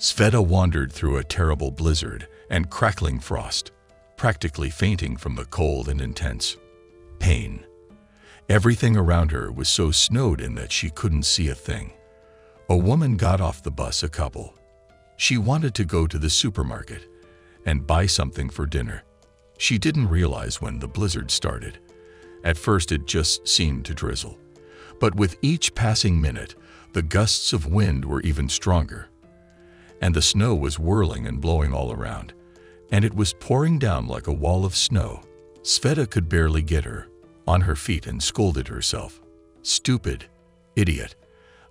Sveta wandered through a terrible blizzard and crackling frost, practically fainting from the cold and intense pain. Everything around her was so snowed in that she couldn't see a thing. A woman got off the bus a couple. She wanted to go to the supermarket and buy something for dinner. She didn't realize when the blizzard started. At first it just seemed to drizzle. But with each passing minute, the gusts of wind were even stronger. And the snow was whirling and blowing all around. And it was pouring down like a wall of snow. Sveta could barely get her on her feet and scolded herself. Stupid. Idiot.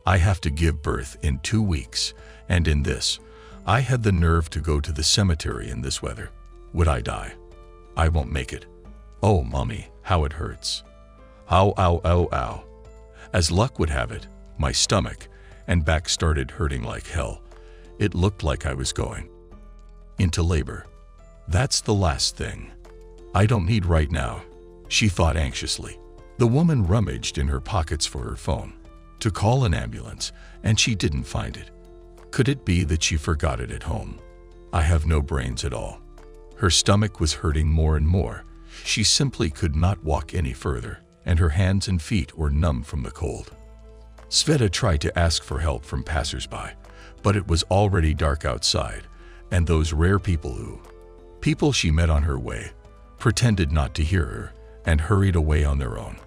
I have to give birth in two weeks, and in this, I had the nerve to go to the cemetery in this weather. Would I die? I won't make it. Oh, mummy, how it hurts. Ow, ow, ow, ow. As luck would have it, my stomach and back started hurting like hell. It looked like I was going into labor. That's the last thing. I don't need right now, she thought anxiously. The woman rummaged in her pockets for her phone to call an ambulance, and she didn't find it. Could it be that she forgot it at home? I have no brains at all. Her stomach was hurting more and more. She simply could not walk any further, and her hands and feet were numb from the cold. Sveta tried to ask for help from passersby, but it was already dark outside, and those rare people who, people she met on her way, pretended not to hear her and hurried away on their own.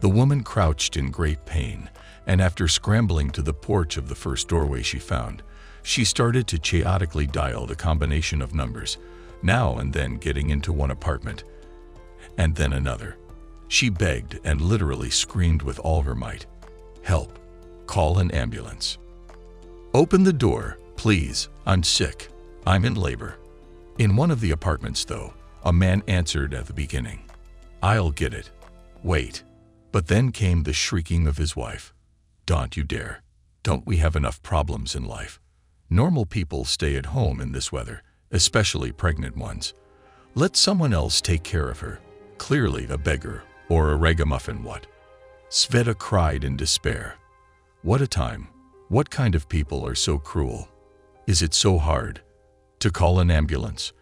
The woman crouched in great pain, and after scrambling to the porch of the first doorway she found, she started to chaotically dial the combination of numbers, now and then getting into one apartment, and then another. She begged and literally screamed with all her might. Help. Call an ambulance. Open the door, please. I'm sick. I'm in labor. In one of the apartments, though, a man answered at the beginning. I'll get it. Wait. But then came the shrieking of his wife. Don't you dare. Don't we have enough problems in life? Normal people stay at home in this weather, especially pregnant ones. Let someone else take care of her. Clearly a beggar or a ragamuffin what. Sveta cried in despair. What a time. What kind of people are so cruel? Is it so hard to call an ambulance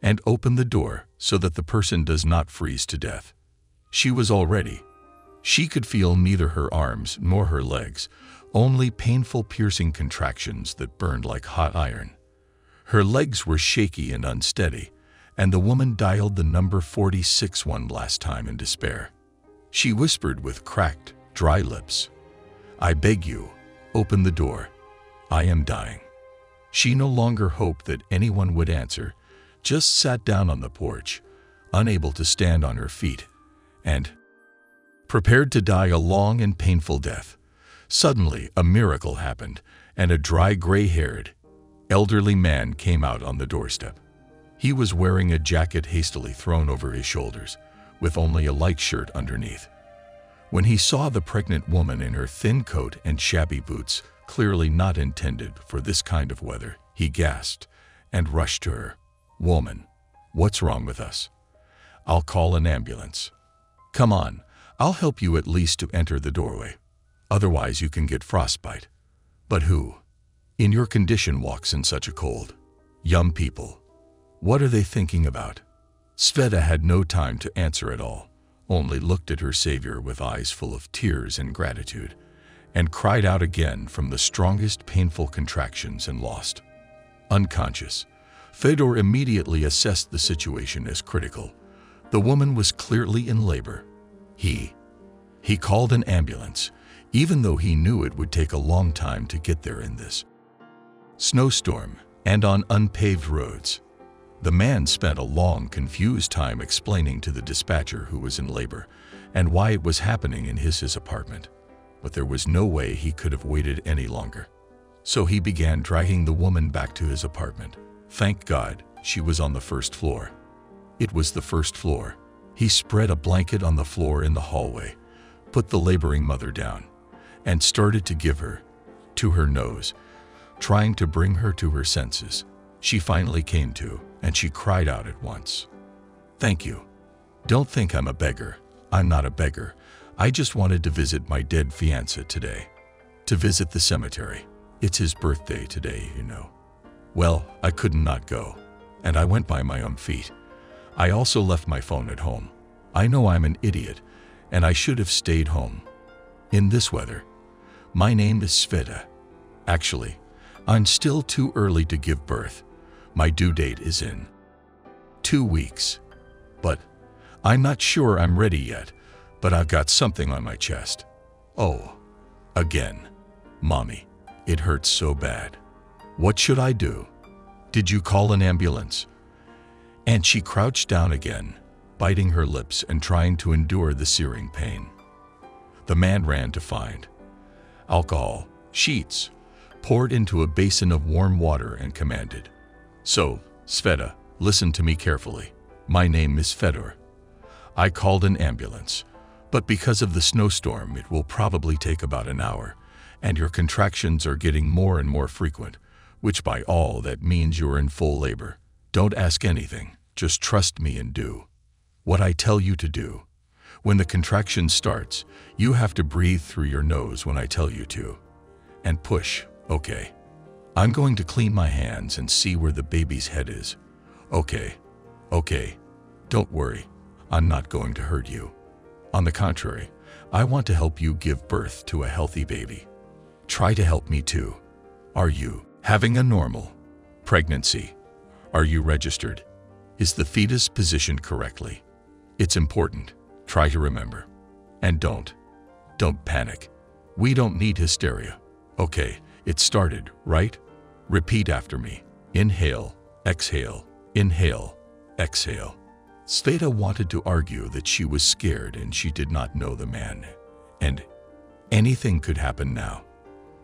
and open the door so that the person does not freeze to death? She was already. She could feel neither her arms nor her legs, only painful piercing contractions that burned like hot iron. Her legs were shaky and unsteady, and the woman dialed the number 46 one last time in despair. She whispered with cracked, dry lips, I beg you, open the door. I am dying. She no longer hoped that anyone would answer, just sat down on the porch, unable to stand on her feet, and prepared to die a long and painful death. Suddenly, a miracle happened, and a dry, gray-haired, elderly man came out on the doorstep. He was wearing a jacket hastily thrown over his shoulders, with only a light shirt underneath. When he saw the pregnant woman in her thin coat and shabby boots, clearly not intended for this kind of weather, he gasped and rushed to her. Woman, what's wrong with us? I'll call an ambulance. Come on, I'll help you at least to enter the doorway. Otherwise you can get frostbite. But who, in your condition, walks in such a cold? Young people. What are they thinking about? Sveta had no time to answer at all, only looked at her savior with eyes full of tears and gratitude, and cried out again from the strongest painful contractions and lost. Unconscious, Fedor immediately assessed the situation as critical. The woman was clearly in labor. He, he called an ambulance, even though he knew it would take a long time to get there in this snowstorm and on unpaved roads. The man spent a long, confused time explaining to the dispatcher who was in labor and why it was happening in his, his apartment. But there was no way he could have waited any longer. So he began dragging the woman back to his apartment. Thank God, she was on the first floor. It was the first floor. He spread a blanket on the floor in the hallway, put the laboring mother down, and started to give her to her nose, trying to bring her to her senses. She finally came to, and she cried out at once. Thank you. Don't think I'm a beggar. I'm not a beggar. I just wanted to visit my dead fiancé today. To visit the cemetery. It's his birthday today, you know. Well, I could not not go, and I went by my own feet. I also left my phone at home. I know I'm an idiot, and I should have stayed home. In this weather, my name is Sveta. Actually, I'm still too early to give birth. My due date is in two weeks. But I'm not sure I'm ready yet, but I've got something on my chest. Oh, again. Mommy, it hurts so bad. What should I do? Did you call an ambulance? And she crouched down again, biting her lips and trying to endure the searing pain. The man ran to find alcohol, sheets, poured into a basin of warm water and commanded, So, Sveta, listen to me carefully. My name is Fedor. I called an ambulance, but because of the snowstorm, it will probably take about an hour, and your contractions are getting more and more frequent, which by all that means you're in full labor. Don't ask anything, just trust me and do what I tell you to do. When the contraction starts, you have to breathe through your nose when I tell you to. And push, okay. I'm going to clean my hands and see where the baby's head is. Okay, okay, don't worry. I'm not going to hurt you. On the contrary, I want to help you give birth to a healthy baby. Try to help me too. Are you having a normal pregnancy? Are you registered? Is the fetus positioned correctly? It's important. Try to remember. And don't. Don't panic. We don't need hysteria. Okay, it started, right? Repeat after me. Inhale, exhale, inhale, exhale. Sveta wanted to argue that she was scared and she did not know the man. And anything could happen now.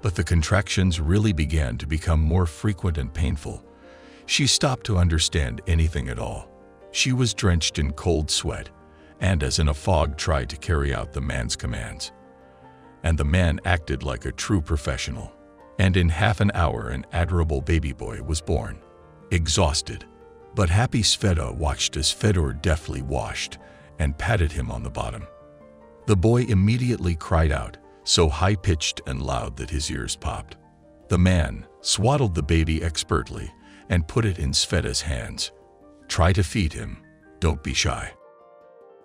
But the contractions really began to become more frequent and painful. She stopped to understand anything at all. She was drenched in cold sweat and as in a fog tried to carry out the man's commands. And the man acted like a true professional. And in half an hour an adorable baby boy was born, exhausted. But happy Sveta watched as Fedor deftly washed and patted him on the bottom. The boy immediately cried out, so high-pitched and loud that his ears popped. The man swaddled the baby expertly and put it in Sveta's hands. Try to feed him. Don't be shy.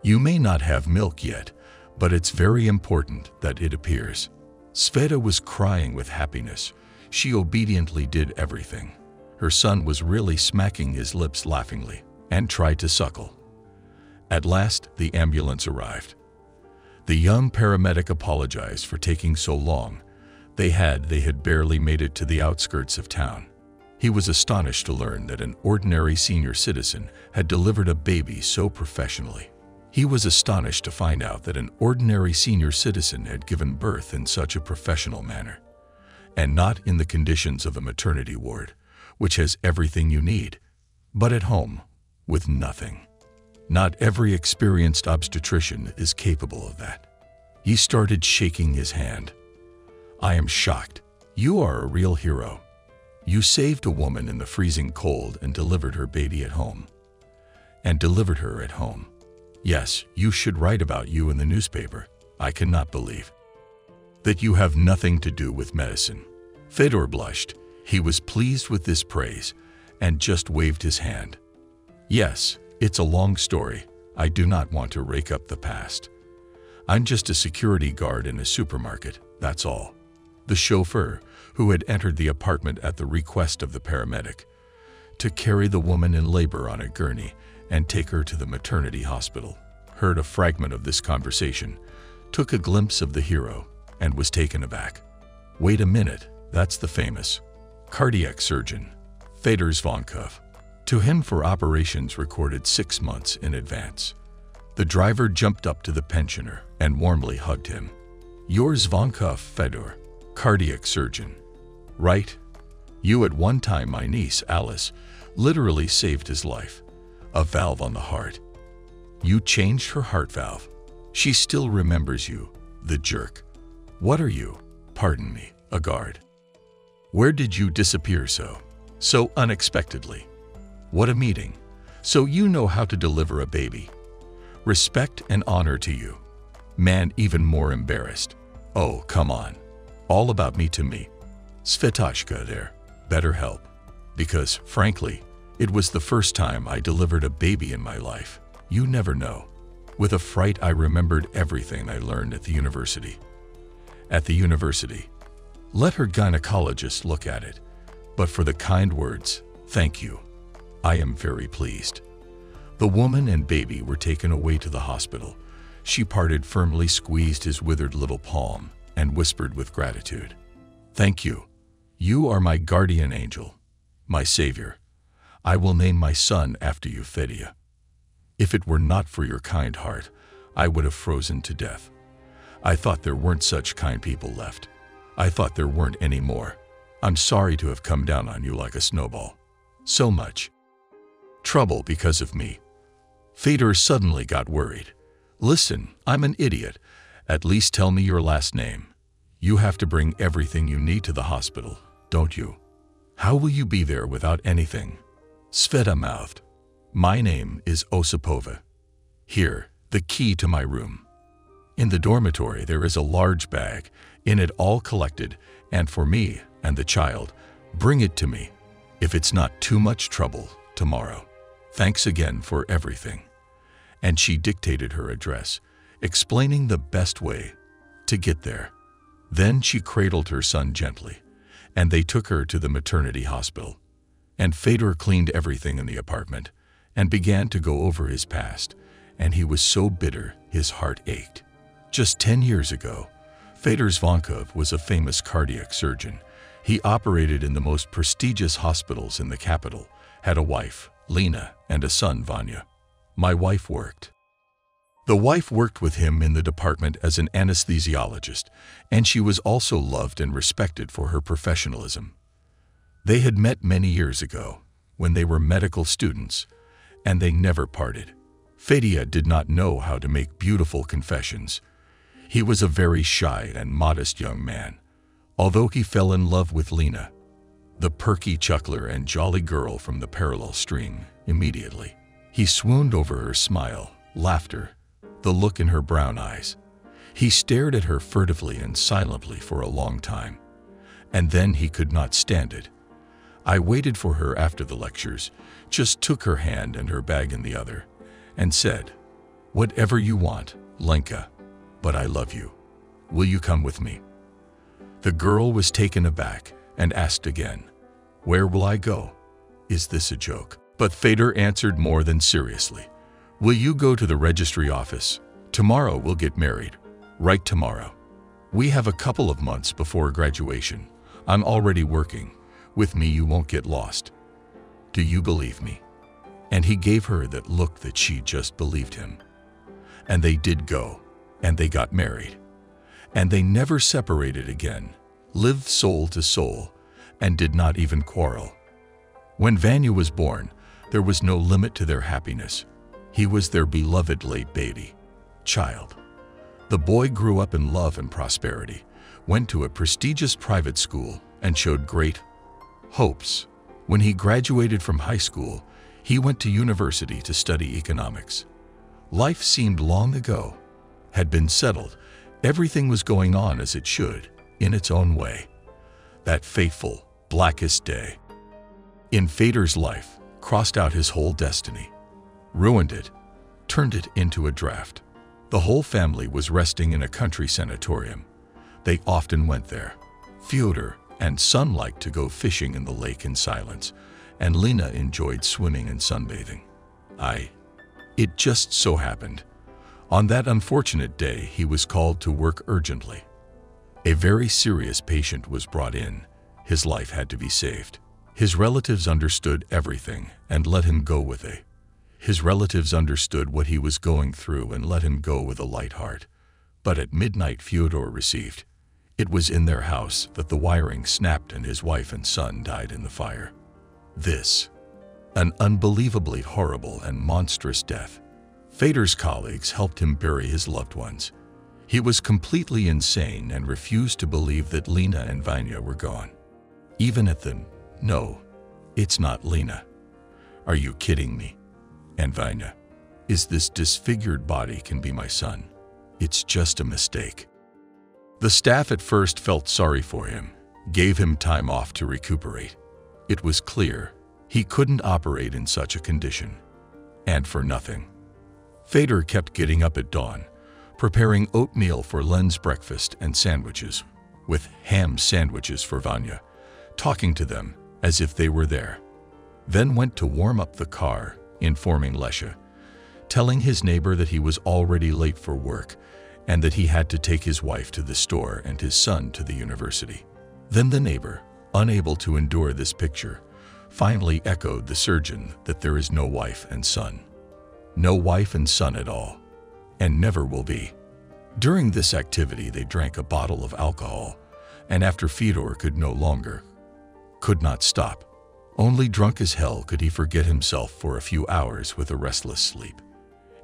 You may not have milk yet, but it's very important that it appears. Sveta was crying with happiness. She obediently did everything. Her son was really smacking his lips laughingly and tried to suckle. At last, the ambulance arrived. The young paramedic apologized for taking so long. They had, they had barely made it to the outskirts of town. He was astonished to learn that an ordinary senior citizen had delivered a baby so professionally. He was astonished to find out that an ordinary senior citizen had given birth in such a professional manner, and not in the conditions of a maternity ward, which has everything you need, but at home with nothing. Not every experienced obstetrician is capable of that. He started shaking his hand. I am shocked. You are a real hero. You saved a woman in the freezing cold and delivered her baby at home. And delivered her at home. Yes, you should write about you in the newspaper. I cannot believe that you have nothing to do with medicine. Fedor blushed. He was pleased with this praise and just waved his hand. Yes, it's a long story. I do not want to rake up the past. I'm just a security guard in a supermarket, that's all. The chauffeur, who had entered the apartment at the request of the paramedic, to carry the woman in labor on a gurney and take her to the maternity hospital, heard a fragment of this conversation, took a glimpse of the hero, and was taken aback. Wait a minute, that's the famous cardiac surgeon, Fedor Zvonkov. To him for operations recorded six months in advance. The driver jumped up to the pensioner and warmly hugged him. You're Zvonkov Fedor, cardiac surgeon. Right? You at one time, my niece, Alice, literally saved his life a valve on the heart. You changed her heart valve. She still remembers you, the jerk. What are you? Pardon me, a guard. Where did you disappear so? So unexpectedly. What a meeting. So you know how to deliver a baby. Respect and honor to you. Man even more embarrassed. Oh, come on. All about me to me. Svetashka there. Better help. because, frankly, it was the first time I delivered a baby in my life. You never know. With a fright, I remembered everything I learned at the university. At the university, let her gynecologist look at it, but for the kind words, thank you. I am very pleased. The woman and baby were taken away to the hospital. She parted firmly squeezed his withered little palm and whispered with gratitude, Thank you. You are my guardian angel, my savior. I will name my son after you, Fedia. If it were not for your kind heart, I would have frozen to death. I thought there weren't such kind people left. I thought there weren't any more. I'm sorry to have come down on you like a snowball. So much. Trouble because of me. Fedor suddenly got worried. Listen, I'm an idiot. At least tell me your last name. You have to bring everything you need to the hospital, don't you? How will you be there without anything? Sveta mouthed. My name is Osipova. Here, the key to my room. In the dormitory, there is a large bag, in it all collected, and for me and the child, bring it to me, if it's not too much trouble, tomorrow. Thanks again for everything. And she dictated her address, explaining the best way to get there. Then she cradled her son gently, and they took her to the maternity hospital. And Fedor cleaned everything in the apartment, and began to go over his past, and he was so bitter his heart ached. Just 10 years ago, Fedor Zvonkov was a famous cardiac surgeon. He operated in the most prestigious hospitals in the capital, had a wife, Lena, and a son, Vanya. My wife worked. The wife worked with him in the department as an anesthesiologist, and she was also loved and respected for her professionalism. They had met many years ago, when they were medical students, and they never parted. Fedia did not know how to make beautiful confessions. He was a very shy and modest young man, although he fell in love with Lena, the perky chuckler and jolly girl from the parallel string, immediately. He swooned over her smile, laughter, the look in her brown eyes. He stared at her furtively and silently for a long time, and then he could not stand it. I waited for her after the lectures, just took her hand and her bag in the other, and said, Whatever you want, Lenka, but I love you. Will you come with me? The girl was taken aback and asked again, Where will I go? Is this a joke? But Fedor answered more than seriously, Will you go to the registry office? Tomorrow we'll get married. Right tomorrow. We have a couple of months before graduation. I'm already working. With me you won't get lost. Do you believe me? And he gave her that look that she just believed him. And they did go, and they got married. And they never separated again, lived soul to soul, and did not even quarrel. When Vanya was born, there was no limit to their happiness. He was their beloved late baby, child. The boy grew up in love and prosperity, went to a prestigious private school, and showed great hopes. When he graduated from high school, he went to university to study economics. Life seemed long ago, had been settled. Everything was going on as it should, in its own way. That fateful, blackest day. In Fedor's life, crossed out his whole destiny, ruined it, turned it into a draft. The whole family was resting in a country sanatorium. They often went there. Fyodor and son liked to go fishing in the lake in silence, and Lena enjoyed swimming and sunbathing. I. It just so happened. On that unfortunate day, he was called to work urgently. A very serious patient was brought in. His life had to be saved. His relatives understood everything and let him go with a. His relatives understood what he was going through and let him go with a light heart. But at midnight, Fyodor received it was in their house that the wiring snapped and his wife and son died in the fire. This, an unbelievably horrible and monstrous death. Fedor's colleagues helped him bury his loved ones. He was completely insane and refused to believe that Lena and Vanya were gone. Even at the, no, it's not Lena. Are you kidding me? And Vanya, is this disfigured body can be my son? It's just a mistake. The staff at first felt sorry for him, gave him time off to recuperate. It was clear he couldn't operate in such a condition. And for nothing. Fedor kept getting up at dawn, preparing oatmeal for Len's breakfast and sandwiches, with ham sandwiches for Vanya, talking to them as if they were there. Then went to warm up the car, informing Lesha, telling his neighbor that he was already late for work and that he had to take his wife to the store and his son to the university. Then the neighbor, unable to endure this picture, finally echoed the surgeon that there is no wife and son. No wife and son at all, and never will be. During this activity, they drank a bottle of alcohol, and after Fedor could no longer, could not stop. Only drunk as hell could he forget himself for a few hours with a restless sleep.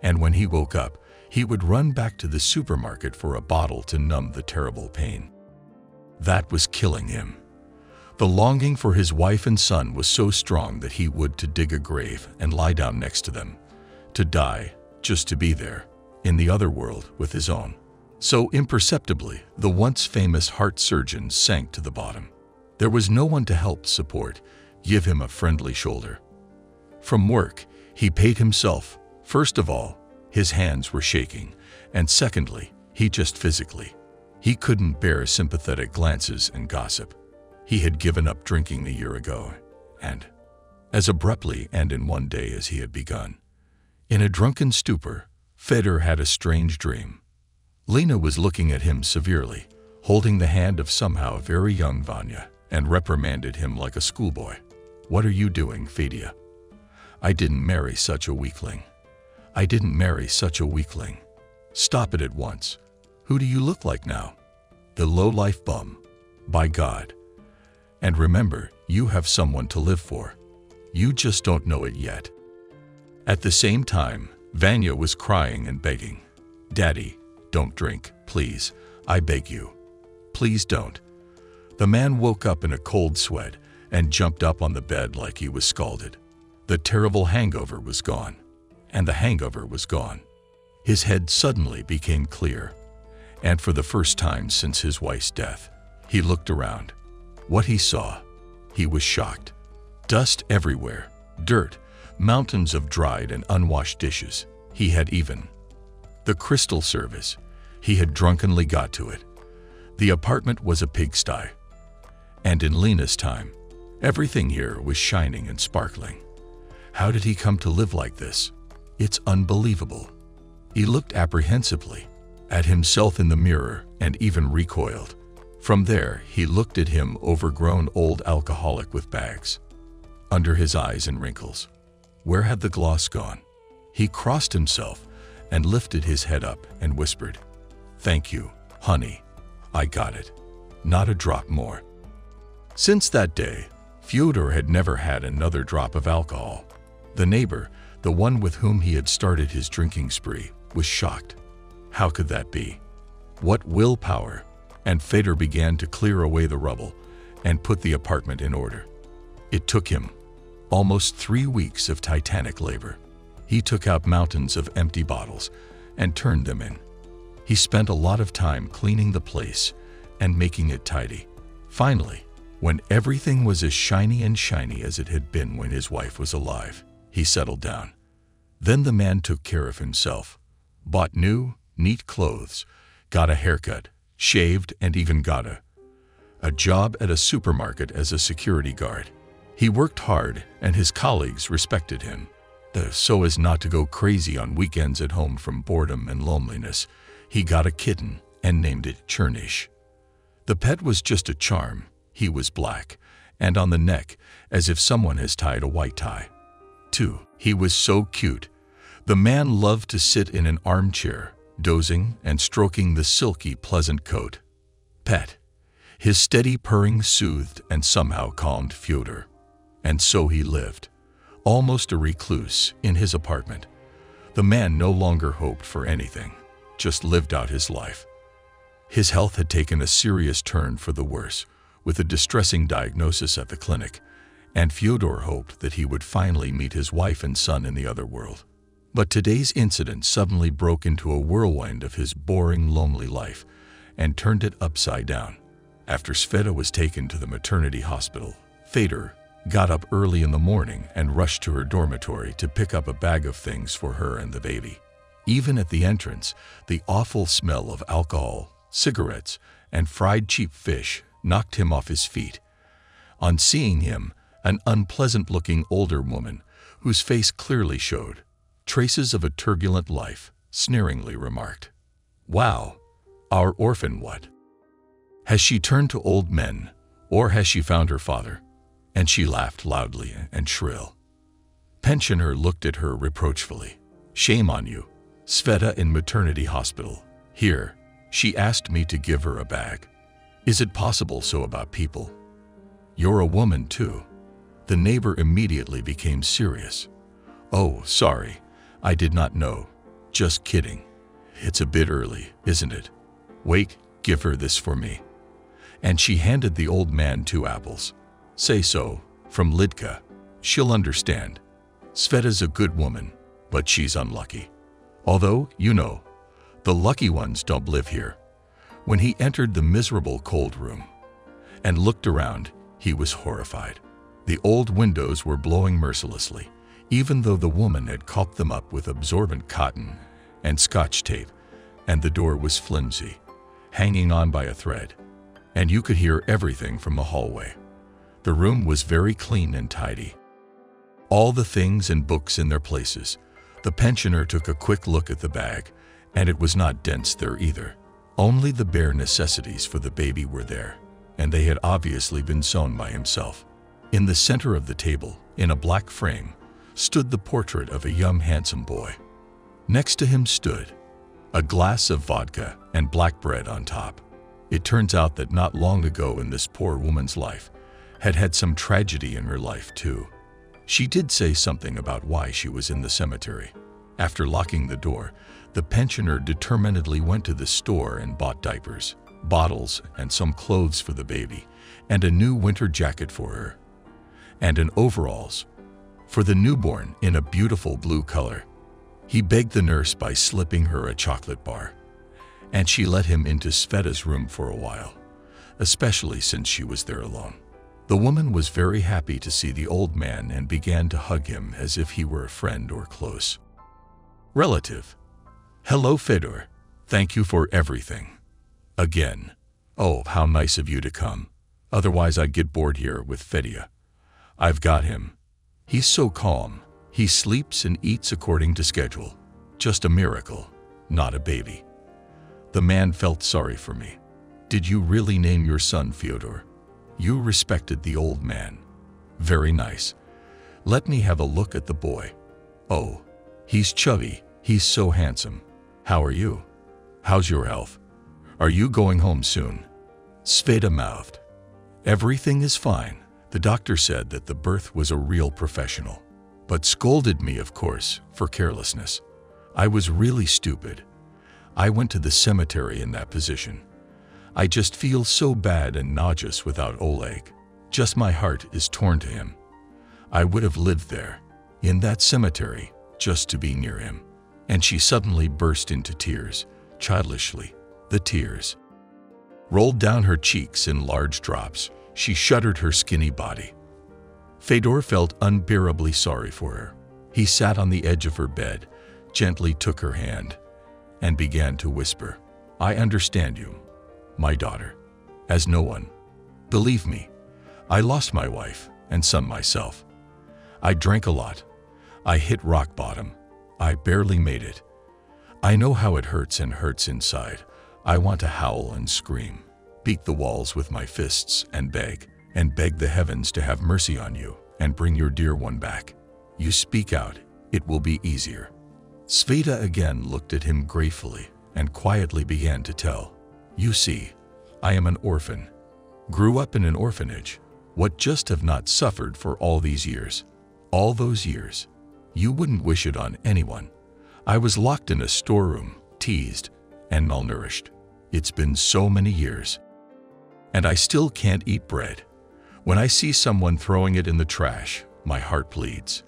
And when he woke up, he would run back to the supermarket for a bottle to numb the terrible pain. That was killing him. The longing for his wife and son was so strong that he would to dig a grave and lie down next to them, to die just to be there, in the other world with his own. So imperceptibly, the once famous heart surgeon sank to the bottom. There was no one to help support, give him a friendly shoulder. From work, he paid himself. First of all, his hands were shaking, and secondly, he just physically. He couldn't bear sympathetic glances and gossip. He had given up drinking a year ago, and as abruptly and in one day as he had begun. In a drunken stupor, Fedor had a strange dream. Lena was looking at him severely, holding the hand of somehow very young Vanya, and reprimanded him like a schoolboy. What are you doing, Fedia? I didn't marry such a weakling. I didn't marry such a weakling. Stop it at once. Who do you look like now? The low-life bum. By God, and remember, you have someone to live for. You just don't know it yet. At the same time, Vanya was crying and begging. Daddy, don't drink, please. I beg you. Please don't. The man woke up in a cold sweat and jumped up on the bed like he was scalded. The terrible hangover was gone, and the hangover was gone. His head suddenly became clear, and for the first time since his wife's death, he looked around. What he saw, he was shocked. Dust everywhere, dirt, mountains of dried and unwashed dishes. He had even. The crystal service, he had drunkenly got to it. The apartment was a pigsty. And in Lena's time, everything here was shining and sparkling. How did he come to live like this? It's unbelievable. He looked apprehensively at himself in the mirror and even recoiled. From there, he looked at him, overgrown old alcoholic with bags under his eyes and wrinkles. Where had the gloss gone? He crossed himself and lifted his head up and whispered, Thank you, honey. I got it. Not a drop more. Since that day, Fyodor had never had another drop of alcohol. The neighbor, the one with whom he had started his drinking spree, was shocked. How could that be? What willpower and Fedor began to clear away the rubble and put the apartment in order. It took him almost three weeks of titanic labor. He took out mountains of empty bottles and turned them in. He spent a lot of time cleaning the place and making it tidy. Finally, when everything was as shiny and shiny as it had been when his wife was alive, he settled down. Then the man took care of himself, bought new, neat clothes, got a haircut, shaved, and even got a, a job at a supermarket as a security guard. He worked hard, and his colleagues respected him. So as not to go crazy on weekends at home from boredom and loneliness, he got a kitten and named it Chernish. The pet was just a charm. He was black, and on the neck, as if someone has tied a white tie. Too, he was so cute. The man loved to sit in an armchair dozing and stroking the silky, pleasant coat. Pet. His steady purring soothed and somehow calmed Fyodor. And so he lived, almost a recluse, in his apartment. The man no longer hoped for anything, just lived out his life. His health had taken a serious turn for the worse, with a distressing diagnosis at the clinic, and Fyodor hoped that he would finally meet his wife and son in the other world. But today's incident suddenly broke into a whirlwind of his boring, lonely life and turned it upside down. After Sveta was taken to the maternity hospital, Fedor got up early in the morning and rushed to her dormitory to pick up a bag of things for her and the baby. Even at the entrance, the awful smell of alcohol, cigarettes, and fried cheap fish knocked him off his feet. On seeing him, an unpleasant-looking older woman, whose face clearly showed traces of a turbulent life, sneeringly remarked, Wow, our orphan what? Has she turned to old men, or has she found her father? And she laughed loudly and shrill. Pensioner looked at her reproachfully. Shame on you. Sveta in maternity hospital. Here, she asked me to give her a bag. Is it possible so about people? You're a woman too. The neighbor immediately became serious. Oh, sorry. I did not know. Just kidding. It's a bit early, isn't it? Wait, give her this for me and she handed the old man two apples. Say so, from Lidka. She'll understand. Sveta's a good woman, but she's unlucky. Although, you know, the lucky ones don't live here. When he entered the miserable cold room and looked around, he was horrified. The old windows were blowing mercilessly, even though the woman had caulked them up with absorbent cotton and scotch tape, and the door was flimsy, hanging on by a thread and you could hear everything from the hallway. The room was very clean and tidy. All the things and books in their places. The pensioner took a quick look at the bag, and it was not dense there either. Only the bare necessities for the baby were there, and they had obviously been sewn by himself. In the center of the table, in a black frame, stood the portrait of a young handsome boy. Next to him stood a glass of vodka and black bread on top. It turns out that not long ago in this poor woman's life had had some tragedy in her life too. She did say something about why she was in the cemetery. After locking the door, the pensioner determinedly went to the store and bought diapers, bottles, and some clothes for the baby, and a new winter jacket for her, and an overalls for the newborn in a beautiful blue color. He begged the nurse by slipping her a chocolate bar and she let him into Sveta's room for a while, especially since she was there alone. The woman was very happy to see the old man and began to hug him as if he were a friend or close. Relative. Hello, Fedor. Thank you for everything. Again. Oh, how nice of you to come. Otherwise I'd get bored here with Fedya. I've got him. He's so calm. He sleeps and eats according to schedule. Just a miracle, not a baby. The man felt sorry for me. Did you really name your son Fyodor? You respected the old man. Very nice. Let me have a look at the boy. Oh, he's chubby. He's so handsome. How are you? How's your health? Are you going home soon? Sveta mouthed. Everything is fine. The doctor said that the birth was a real professional, but scolded me, of course, for carelessness. I was really stupid. I went to the cemetery in that position. I just feel so bad and nauseous without Oleg. Just my heart is torn to him. I would have lived there, in that cemetery, just to be near him. And she suddenly burst into tears, childishly. The tears rolled down her cheeks in large drops. She shuddered her skinny body. Fedor felt unbearably sorry for her. He sat on the edge of her bed, gently took her hand, and began to whisper, I understand you, my daughter, as no one. Believe me, I lost my wife and son myself. I drank a lot. I hit rock bottom. I barely made it. I know how it hurts and hurts inside. I want to howl and scream, beat the walls with my fists and beg, and beg the heavens to have mercy on you and bring your dear one back. You speak out, it will be easier. Sveta again looked at him gratefully and quietly began to tell, You see, I am an orphan. Grew up in an orphanage. What just have not suffered for all these years. All those years. You wouldn't wish it on anyone. I was locked in a storeroom, teased, and malnourished. It's been so many years. And I still can't eat bread. When I see someone throwing it in the trash, my heart bleeds.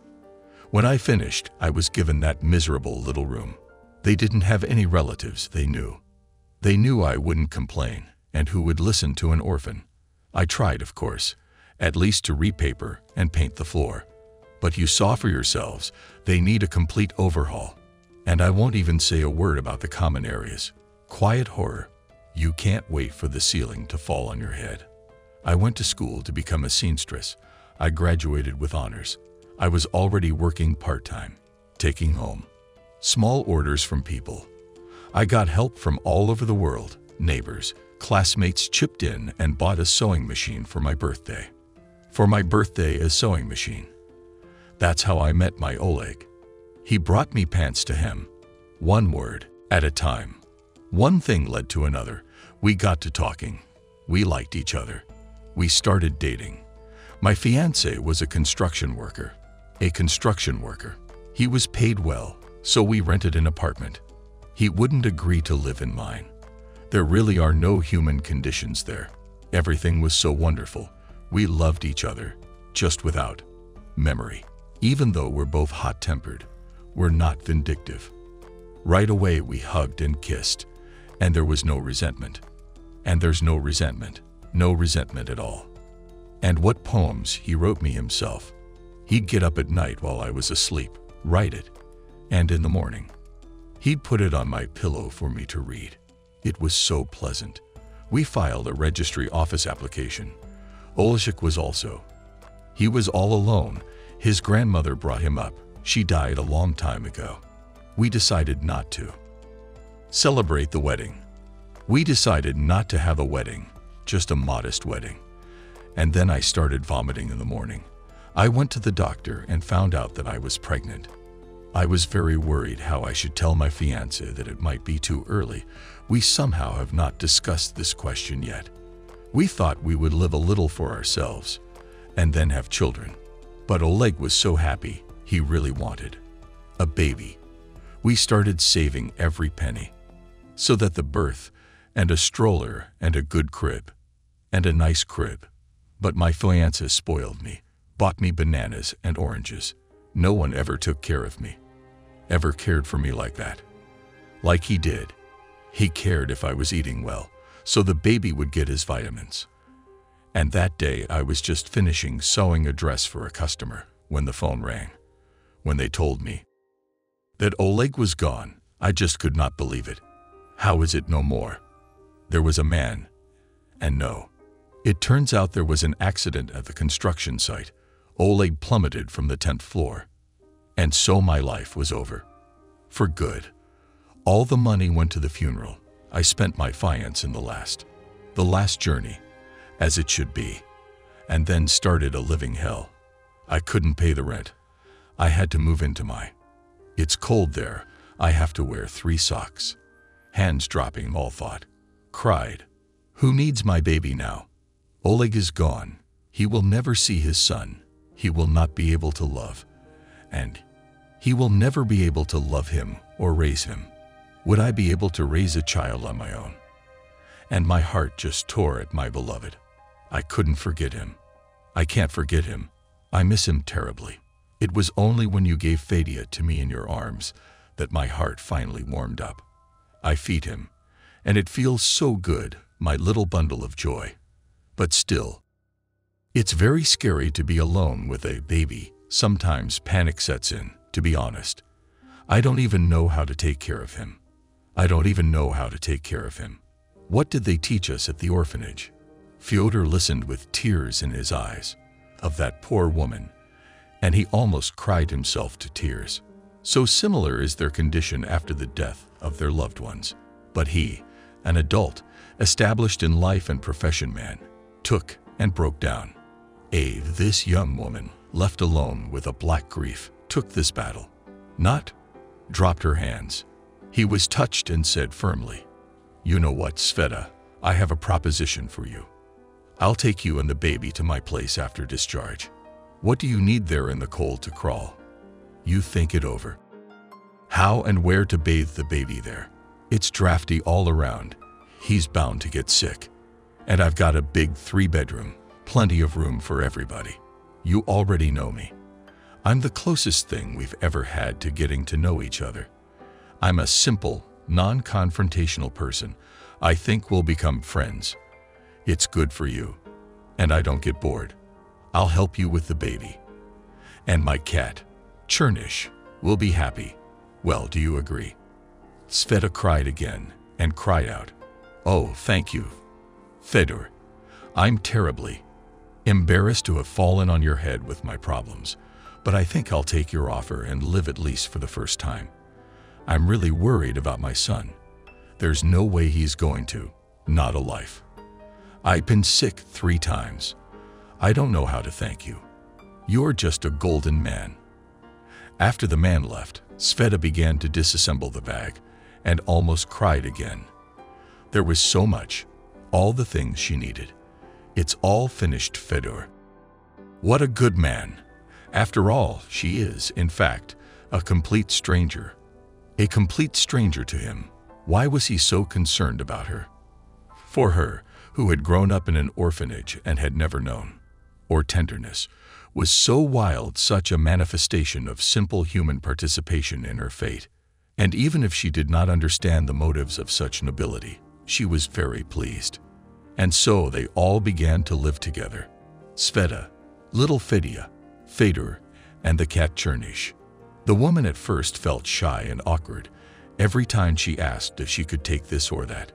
When I finished, I was given that miserable little room. They didn't have any relatives, they knew. They knew I wouldn't complain and who would listen to an orphan. I tried, of course, at least to repaper and paint the floor. But you saw for yourselves, they need a complete overhaul. And I won't even say a word about the common areas. Quiet horror. You can't wait for the ceiling to fall on your head. I went to school to become a seamstress. I graduated with honors. I was already working part-time, taking home small orders from people. I got help from all over the world, neighbors, classmates chipped in and bought a sewing machine for my birthday. For my birthday, a sewing machine. That's how I met my Oleg. He brought me pants to him, one word at a time. One thing led to another. We got to talking. We liked each other. We started dating. My fiance was a construction worker. A construction worker. He was paid well, so we rented an apartment. He wouldn't agree to live in mine. There really are no human conditions there. Everything was so wonderful. We loved each other, just without memory. Even though we're both hot-tempered, we're not vindictive. Right away we hugged and kissed, and there was no resentment. And there's no resentment, no resentment at all. And what poems he wrote me himself. He'd get up at night while I was asleep, write it, and in the morning, he'd put it on my pillow for me to read. It was so pleasant. We filed a registry office application. Oleshik was also. He was all alone. His grandmother brought him up. She died a long time ago. We decided not to. Celebrate the wedding. We decided not to have a wedding, just a modest wedding. And then I started vomiting in the morning. I went to the doctor and found out that I was pregnant. I was very worried how I should tell my fiance that it might be too early. We somehow have not discussed this question yet. We thought we would live a little for ourselves and then have children. But Oleg was so happy, he really wanted a baby. We started saving every penny so that the berth, and a stroller and a good crib and a nice crib. But my fiance spoiled me, bought me bananas and oranges. No one ever took care of me ever cared for me like that. Like he did. He cared if I was eating well, so the baby would get his vitamins. And that day I was just finishing sewing a dress for a customer when the phone rang. When they told me that Oleg was gone, I just could not believe it. How is it no more? There was a man. And no. It turns out there was an accident at the construction site. Oleg plummeted from the 10th floor. And so my life was over. For good. All the money went to the funeral. I spent my fiance in the last. The last journey, as it should be. And then started a living hell. I couldn't pay the rent. I had to move into my. It's cold there. I have to wear three socks. Hands dropping, all thought. Cried. Who needs my baby now? Oleg is gone. He will never see his son. He will not be able to love. And he will never be able to love him or raise him. Would I be able to raise a child on my own? And my heart just tore at my beloved. I couldn't forget him. I can't forget him. I miss him terribly. It was only when you gave Fedia to me in your arms that my heart finally warmed up. I feed him, and it feels so good, my little bundle of joy. But still, it's very scary to be alone with a baby. Sometimes panic sets in to be honest. I don't even know how to take care of him. I don't even know how to take care of him. What did they teach us at the orphanage? Fyodor listened with tears in his eyes of that poor woman, and he almost cried himself to tears. So similar is their condition after the death of their loved ones. But he, an adult, established in life and profession man, took and broke down. A, this young woman, left alone with a black grief, took this battle, not dropped her hands. He was touched and said firmly, You know what, Sveta, I have a proposition for you. I'll take you and the baby to my place after discharge. What do you need there in the cold to crawl? You think it over. How and where to bathe the baby there. It's drafty all around. He's bound to get sick. And I've got a big three-bedroom, plenty of room for everybody. You already know me. I'm the closest thing we've ever had to getting to know each other. I'm a simple, non-confrontational person. I think we'll become friends. It's good for you. And I don't get bored. I'll help you with the baby. And my cat, Chernish, will be happy. Well, do you agree? Sveta cried again and cried out, Oh, thank you, Fedor. I'm terribly embarrassed to have fallen on your head with my problems, but I think I'll take your offer and live at least for the first time. I'm really worried about my son. There's no way he's going to, not a life. I've been sick three times. I don't know how to thank you. You're just a golden man. After the man left, Sveta began to disassemble the bag and almost cried again. There was so much, all the things she needed. It's all finished, Fedor. What a good man. After all, she is, in fact, a complete stranger. A complete stranger to him. Why was he so concerned about her? For her, who had grown up in an orphanage and had never known, or tenderness, was so wild such a manifestation of simple human participation in her fate. And even if she did not understand the motives of such nobility, she was very pleased. And so they all began to live together. Sveta, little Fedia, Fedor, and the cat Chernish. The woman at first felt shy and awkward every time she asked if she could take this or that.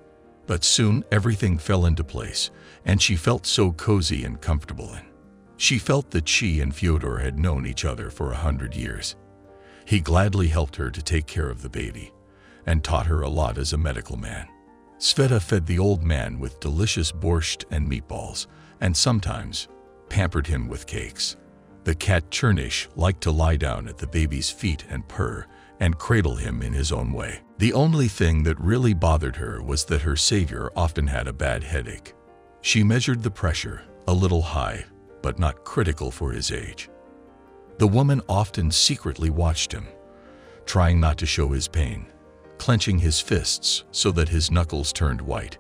But soon everything fell into place, and she felt so cozy and comfortable in. She felt that she and Fyodor had known each other for a hundred years. He gladly helped her to take care of the baby and taught her a lot as a medical man. Sveta fed the old man with delicious borscht and meatballs, and sometimes pampered him with cakes. The cat Chernish liked to lie down at the baby's feet and purr and cradle him in his own way. The only thing that really bothered her was that her savior often had a bad headache. She measured the pressure, a little high, but not critical for his age. The woman often secretly watched him, trying not to show his pain clenching his fists so that his knuckles turned white,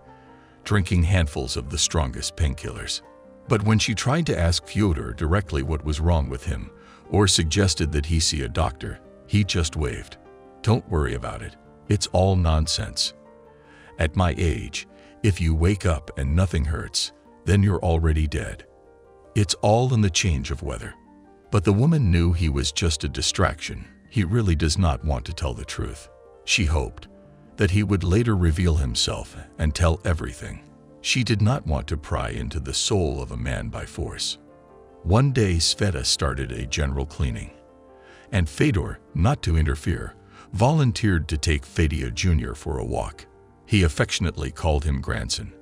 drinking handfuls of the strongest painkillers. But when she tried to ask Fyodor directly what was wrong with him, or suggested that he see a doctor, he just waved. Don't worry about it. It's all nonsense. At my age, if you wake up and nothing hurts, then you're already dead. It's all in the change of weather. But the woman knew he was just a distraction. He really does not want to tell the truth. She hoped that he would later reveal himself and tell everything. She did not want to pry into the soul of a man by force. One day Sveta started a general cleaning, and Fedor, not to interfere, volunteered to take Fedia Jr. for a walk. He affectionately called him grandson.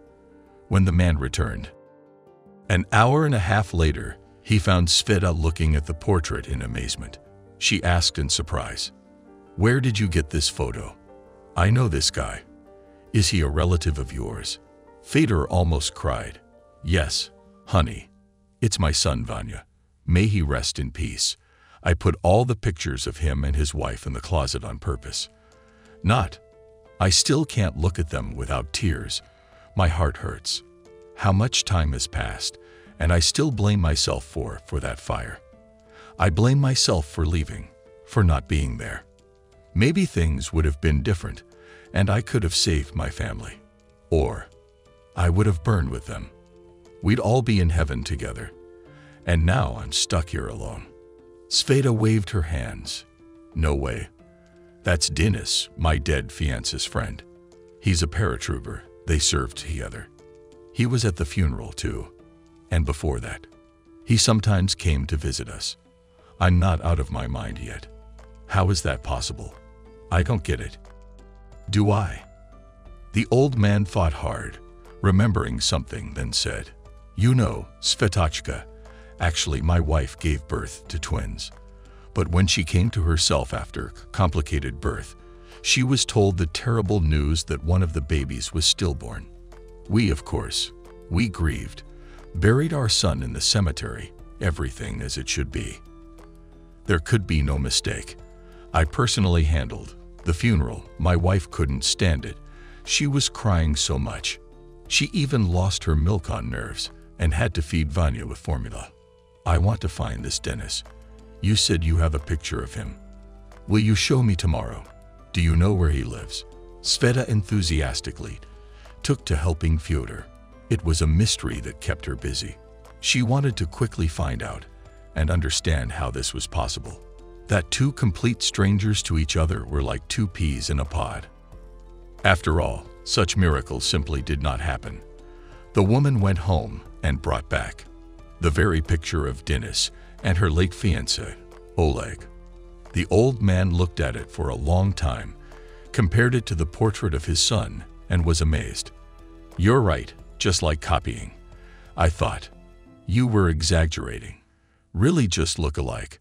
When the man returned, an hour and a half later, he found Sveta looking at the portrait in amazement. She asked in surprise, where did you get this photo? I know this guy. Is he a relative of yours? Fedor almost cried. Yes, honey. It's my son, Vanya. May he rest in peace. I put all the pictures of him and his wife in the closet on purpose. Not. I still can't look at them without tears. My heart hurts. How much time has passed, and I still blame myself for, for that fire. I blame myself for leaving, for not being there. Maybe things would have been different, and I could have saved my family. Or I would have burned with them. We'd all be in heaven together. And now I'm stuck here alone. Sveta waved her hands. No way. That's Dennis, my dead fiance's friend. He's a paratrooper. They served together. He was at the funeral, too. And before that, he sometimes came to visit us. I'm not out of my mind yet. How is that possible? I don't get it. Do I? The old man thought hard, remembering something, then said, You know, Svetochka, actually my wife gave birth to twins. But when she came to herself after complicated birth, she was told the terrible news that one of the babies was stillborn. We, of course, we grieved, buried our son in the cemetery, everything as it should be. There could be no mistake. I personally handled the funeral, my wife couldn't stand it. She was crying so much. She even lost her milk on nerves and had to feed Vanya with formula. I want to find this Dennis. You said you have a picture of him. Will you show me tomorrow? Do you know where he lives? Sveta enthusiastically took to helping Fyodor. It was a mystery that kept her busy. She wanted to quickly find out and understand how this was possible. That two complete strangers to each other were like two peas in a pod. After all, such miracles simply did not happen. The woman went home and brought back the very picture of Denis and her late fiancé, Oleg. The old man looked at it for a long time, compared it to the portrait of his son, and was amazed. You're right, just like copying. I thought, you were exaggerating. Really just look alike.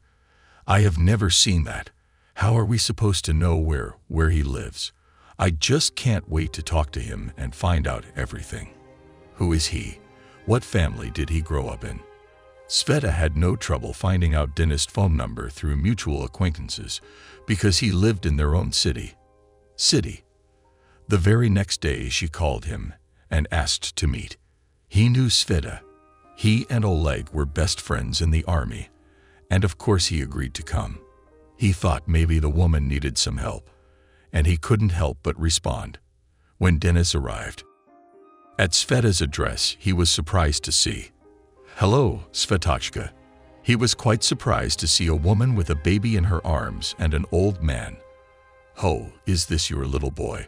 I have never seen that. How are we supposed to know where, where he lives? I just can't wait to talk to him and find out everything. Who is he? What family did he grow up in? Sveta had no trouble finding out Denis' phone number through mutual acquaintances because he lived in their own city. City. The very next day she called him and asked to meet. He knew Sveta. He and Oleg were best friends in the army, and of course he agreed to come. He thought maybe the woman needed some help, and he couldn't help but respond. When Denis arrived, at Sveta's address, he was surprised to see Hello, Svetochka. He was quite surprised to see a woman with a baby in her arms and an old man. Ho, is this your little boy?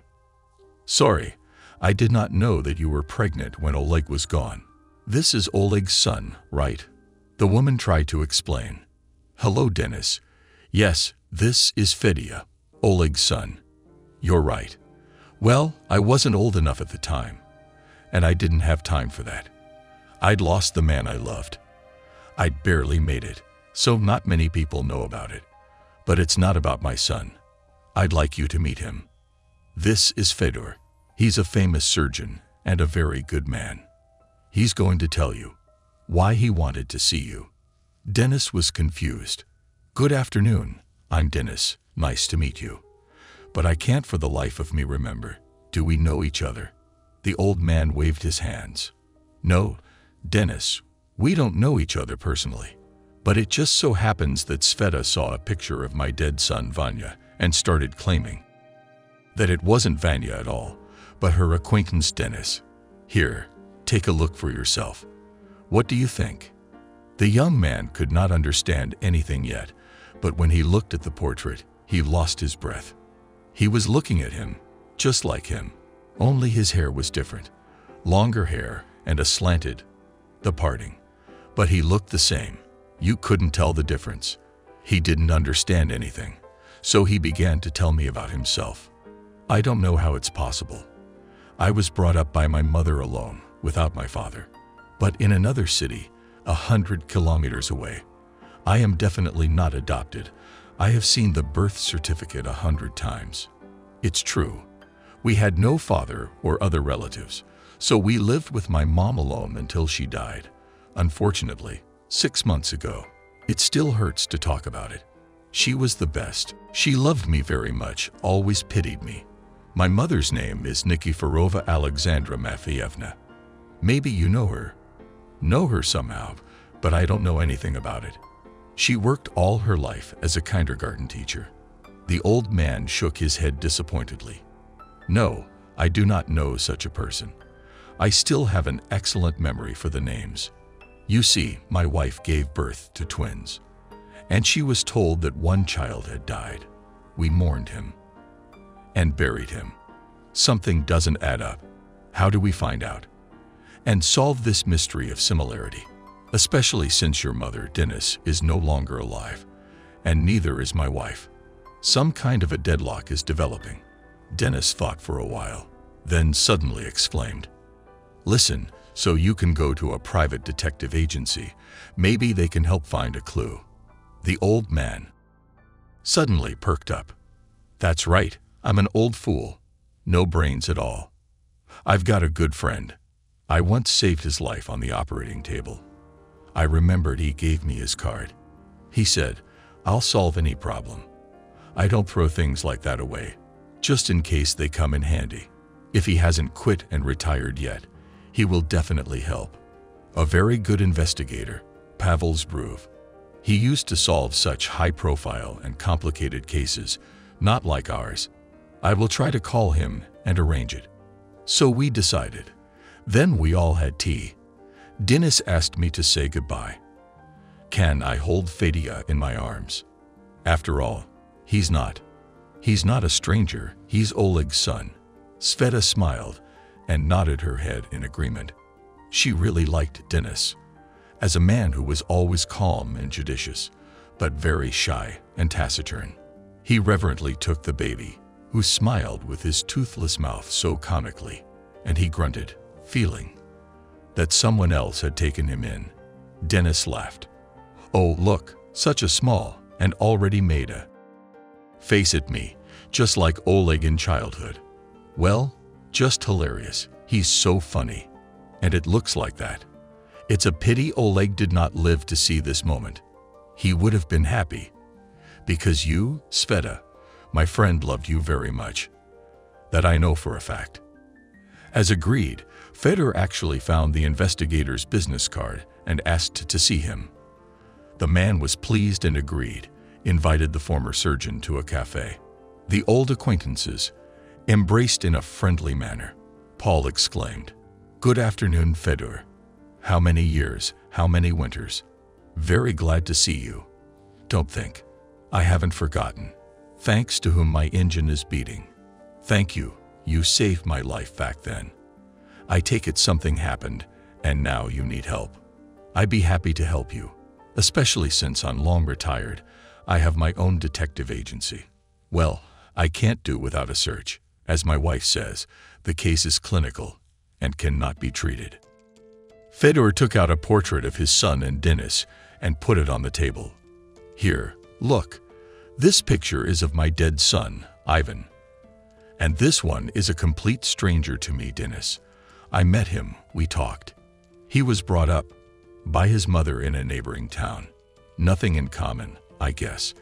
Sorry, I did not know that you were pregnant when Oleg was gone. This is Oleg's son, right? The woman tried to explain. Hello, Denis. Yes, this is Fedya, Oleg's son. You're right. Well, I wasn't old enough at the time, and I didn't have time for that. I'd lost the man I loved. I'd barely made it, so not many people know about it. But it's not about my son. I'd like you to meet him. This is Fedor. He's a famous surgeon and a very good man. He's going to tell you why he wanted to see you. Denis was confused. Good afternoon. I'm Denis. Nice to meet you. But I can't for the life of me remember. Do we know each other? The old man waved his hands. No, Denis, we don't know each other personally, but it just so happens that Sveta saw a picture of my dead son Vanya and started claiming that it wasn't Vanya at all, but her acquaintance Dennis. Here, take a look for yourself. What do you think? The young man could not understand anything yet, but when he looked at the portrait, he lost his breath. He was looking at him, just like him, only his hair was different, longer hair and a slanted, the parting. But he looked the same. You couldn't tell the difference. He didn't understand anything, so he began to tell me about himself. I don't know how it's possible. I was brought up by my mother alone, without my father. But in another city, a hundred kilometers away. I am definitely not adopted. I have seen the birth certificate a hundred times. It's true. We had no father or other relatives, so we lived with my mom alone until she died. Unfortunately, six months ago. It still hurts to talk about it. She was the best. She loved me very much, always pitied me. My mother's name is Nikiforova Alexandra Matveyevna. Maybe you know her. Know her somehow, but I don't know anything about it. She worked all her life as a kindergarten teacher. The old man shook his head disappointedly. No, I do not know such a person. I still have an excellent memory for the names. You see, my wife gave birth to twins, and she was told that one child had died. We mourned him and buried him. Something doesn't add up. How do we find out? And solve this mystery of similarity, especially since your mother, Dennis, is no longer alive, and neither is my wife. Some kind of a deadlock is developing. Dennis thought for a while, then suddenly exclaimed, Listen, so you can go to a private detective agency. Maybe they can help find a clue. The old man suddenly perked up. That's right, I'm an old fool. No brains at all. I've got a good friend. I once saved his life on the operating table. I remembered he gave me his card. He said, I'll solve any problem. I don't throw things like that away, just in case they come in handy. If he hasn't quit and retired yet, he will definitely help. A very good investigator, Pavel Zbruv. He used to solve such high-profile and complicated cases, not like ours. I will try to call him and arrange it. So we decided. Then we all had tea. Dennis asked me to say goodbye. Can I hold Fedia in my arms? After all, he's not. He's not a stranger, he's Oleg's son. Sveta smiled and nodded her head in agreement. She really liked Dennis, as a man who was always calm and judicious, but very shy and taciturn. He reverently took the baby, who smiled with his toothless mouth so comically, and he grunted, feeling that someone else had taken him in. Dennis laughed. Oh, look, such a small and already made a face at me, just like Oleg in childhood. Well, just hilarious. He's so funny. And it looks like that. It's a pity Oleg did not live to see this moment. He would have been happy. Because you, Sveta, my friend loved you very much. That I know for a fact. As agreed, Fedor actually found the investigator's business card and asked to see him. The man was pleased and agreed, invited the former surgeon to a cafe. The old acquaintances embraced in a friendly manner. Paul exclaimed, Good afternoon, Fedor. How many years, how many winters. Very glad to see you. Don't think. I haven't forgotten. Thanks to whom my engine is beating. Thank you. You saved my life back then. I take it something happened, and now you need help. I'd be happy to help you, especially since I'm long retired. I have my own detective agency. Well, I can't do without a search. As my wife says, the case is clinical and cannot be treated. Fedor took out a portrait of his son and Dennis and put it on the table. Here, look. This picture is of my dead son, Ivan. And this one is a complete stranger to me, Dennis. I met him, we talked. He was brought up by his mother in a neighboring town. Nothing in common, I guess,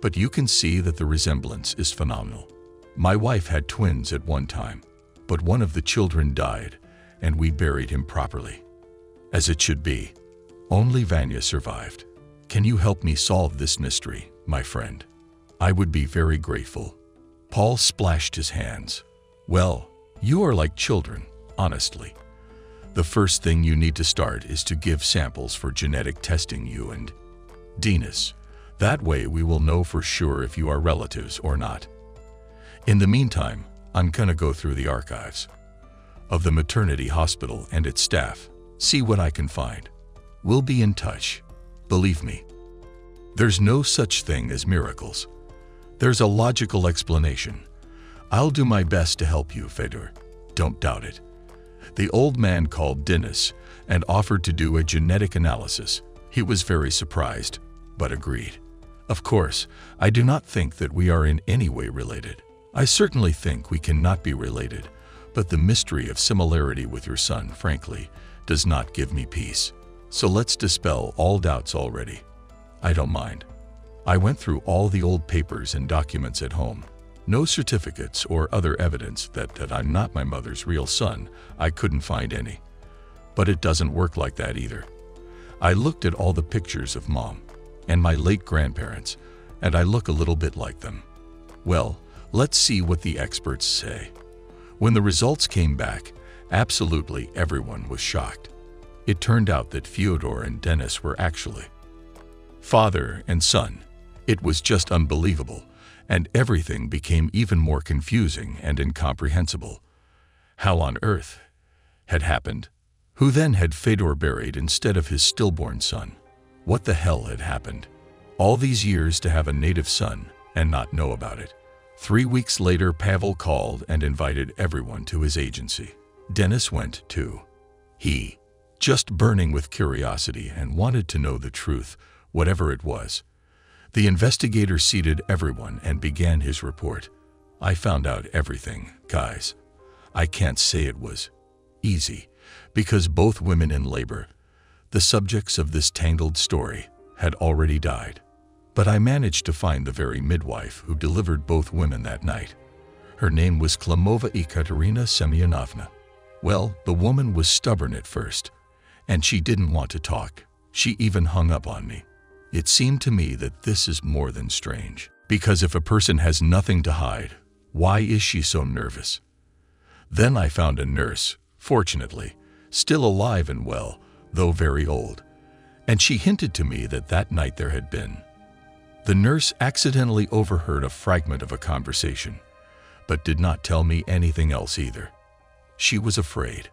but you can see that the resemblance is phenomenal. My wife had twins at one time, but one of the children died, and we buried him properly. As it should be. Only Vanya survived. Can you help me solve this mystery, my friend? I would be very grateful. Paul splashed his hands. Well, you are like children honestly. The first thing you need to start is to give samples for genetic testing you and Dennis. That way we will know for sure if you are relatives or not. In the meantime, I'm gonna go through the archives of the maternity hospital and its staff, see what I can find. We'll be in touch. Believe me. There's no such thing as miracles. There's a logical explanation. I'll do my best to help you, Fedor. Don't doubt it. The old man called Dennis and offered to do a genetic analysis. He was very surprised, but agreed. Of course, I do not think that we are in any way related. I certainly think we cannot be related, but the mystery of similarity with your son, frankly, does not give me peace. So let's dispel all doubts already. I don't mind. I went through all the old papers and documents at home. No certificates or other evidence that, that I'm not my mother's real son. I couldn't find any. But it doesn't work like that either. I looked at all the pictures of mom and my late grandparents, and I look a little bit like them. Well, let's see what the experts say. When the results came back, absolutely everyone was shocked. It turned out that Fyodor and Dennis were actually father and son. It was just unbelievable and everything became even more confusing and incomprehensible. How on earth had happened? Who then had Fedor buried instead of his stillborn son? What the hell had happened? All these years to have a native son and not know about it. Three weeks later, Pavel called and invited everyone to his agency. Dennis went too. He, just burning with curiosity and wanted to know the truth, whatever it was. The investigator seated everyone and began his report. I found out everything, guys. I can't say it was easy, because both women in labor, the subjects of this tangled story, had already died. But I managed to find the very midwife who delivered both women that night. Her name was Klimova Ekaterina Semyonovna. Well, the woman was stubborn at first, and she didn't want to talk. She even hung up on me. It seemed to me that this is more than strange, because if a person has nothing to hide, why is she so nervous? Then I found a nurse, fortunately, still alive and well, though very old, and she hinted to me that that night there had been. The nurse accidentally overheard a fragment of a conversation, but did not tell me anything else either. She was afraid.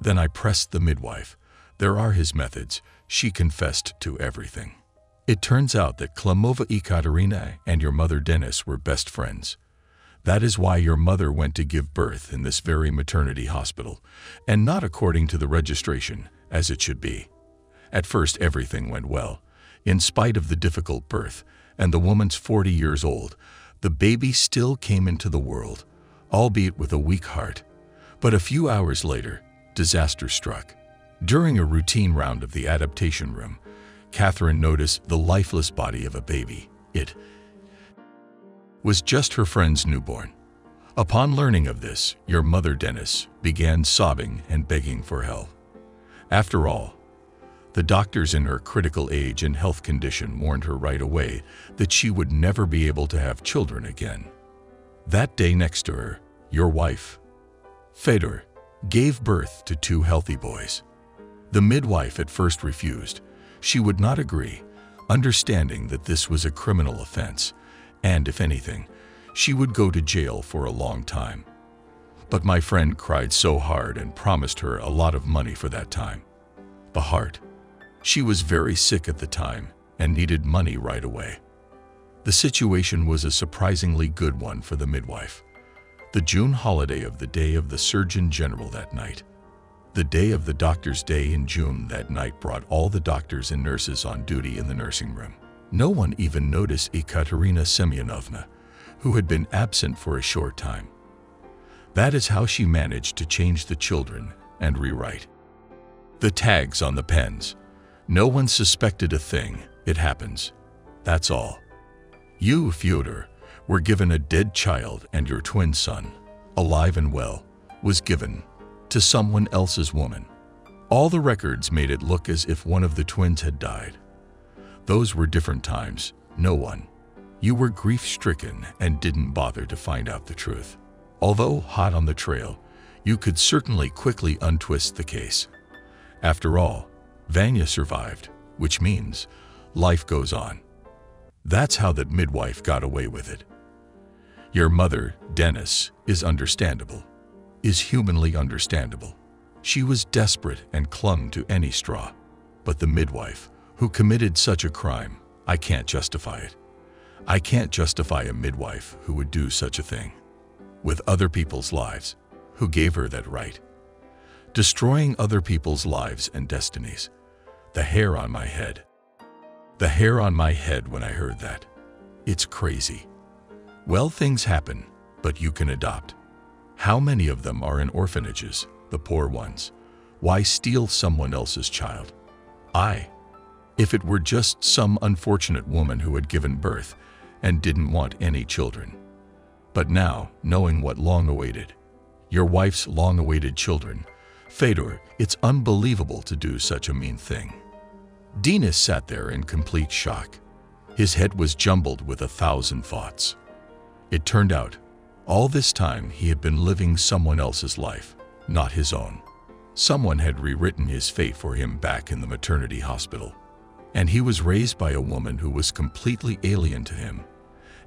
Then I pressed the midwife. There are his methods. She confessed to everything. It turns out that Klimova Ekaterina and your mother Denis were best friends. That is why your mother went to give birth in this very maternity hospital, and not according to the registration, as it should be. At first everything went well. In spite of the difficult birth, and the woman's 40 years old, the baby still came into the world, albeit with a weak heart. But a few hours later, disaster struck. During a routine round of the adaptation room, Catherine noticed the lifeless body of a baby. It was just her friend's newborn. Upon learning of this, your mother, Dennis, began sobbing and begging for help. After all, the doctors in her critical age and health condition warned her right away that she would never be able to have children again. That day next to her, your wife, Fedor, gave birth to two healthy boys. The midwife at first refused. She would not agree, understanding that this was a criminal offense and if anything, she would go to jail for a long time. But my friend cried so hard and promised her a lot of money for that time. The heart. She was very sick at the time and needed money right away. The situation was a surprisingly good one for the midwife. The June holiday of the day of the Surgeon General that night. The day of the doctor's day in June that night brought all the doctors and nurses on duty in the nursing room. No one even noticed Ekaterina Semyonovna, who had been absent for a short time. That is how she managed to change the children and rewrite. The tags on the pens. No one suspected a thing. It happens. That's all. You, Fyodor, were given a dead child and your twin son, alive and well, was given to someone else's woman. All the records made it look as if one of the twins had died. Those were different times. No one. You were grief-stricken and didn't bother to find out the truth. Although hot on the trail, you could certainly quickly untwist the case. After all, Vanya survived, which means life goes on. That's how that midwife got away with it. Your mother, Denis, is understandable, is humanly understandable. She was desperate and clung to any straw. But the midwife, who committed such a crime, I can't justify it. I can't justify a midwife who would do such a thing. With other people's lives, who gave her that right. Destroying other people's lives and destinies. The hair on my head. The hair on my head when I heard that. It's crazy. Well, things happen, but you can adopt. How many of them are in orphanages, the poor ones? Why steal someone else's child? I, if it were just some unfortunate woman who had given birth and didn't want any children. But now, knowing what long awaited, your wife's long awaited children, Fedor, it's unbelievable to do such a mean thing. Denis sat there in complete shock. His head was jumbled with a thousand thoughts. It turned out, all this time he had been living someone else's life, not his own. Someone had rewritten his fate for him back in the maternity hospital. And he was raised by a woman who was completely alien to him,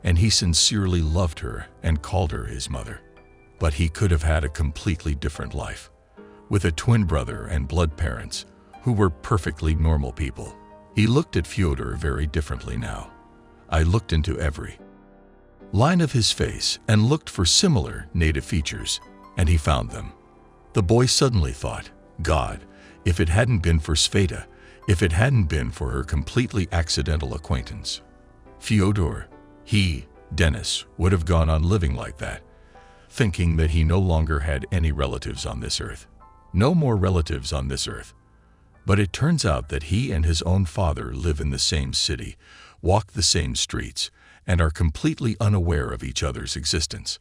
and he sincerely loved her and called her his mother. But he could have had a completely different life, with a twin brother and blood parents who were perfectly normal people. He looked at Fyodor very differently now. I looked into every line of his face and looked for similar native features, and he found them. The boy suddenly thought, God, if it hadn't been for Sveta, if it hadn't been for her completely accidental acquaintance. Fyodor, he, Denis, would have gone on living like that, thinking that he no longer had any relatives on this earth. No more relatives on this earth. But it turns out that he and his own father live in the same city, walk the same streets, and are completely unaware of each other's existence.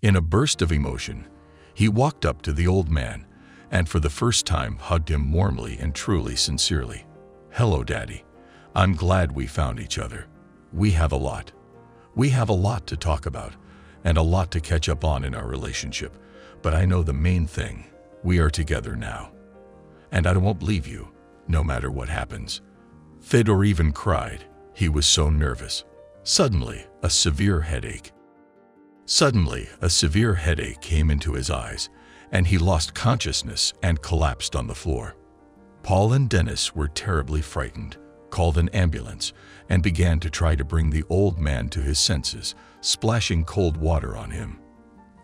In a burst of emotion, he walked up to the old man and for the first time hugged him warmly and truly sincerely. Hello, Daddy. I'm glad we found each other. We have a lot. We have a lot to talk about and a lot to catch up on in our relationship, but I know the main thing, we are together now. And I won't leave you, no matter what happens. Fedor even cried. He was so nervous. Suddenly, a severe headache. Suddenly, a severe headache came into his eyes, and he lost consciousness and collapsed on the floor. Paul and Dennis were terribly frightened, called an ambulance, and began to try to bring the old man to his senses, splashing cold water on him.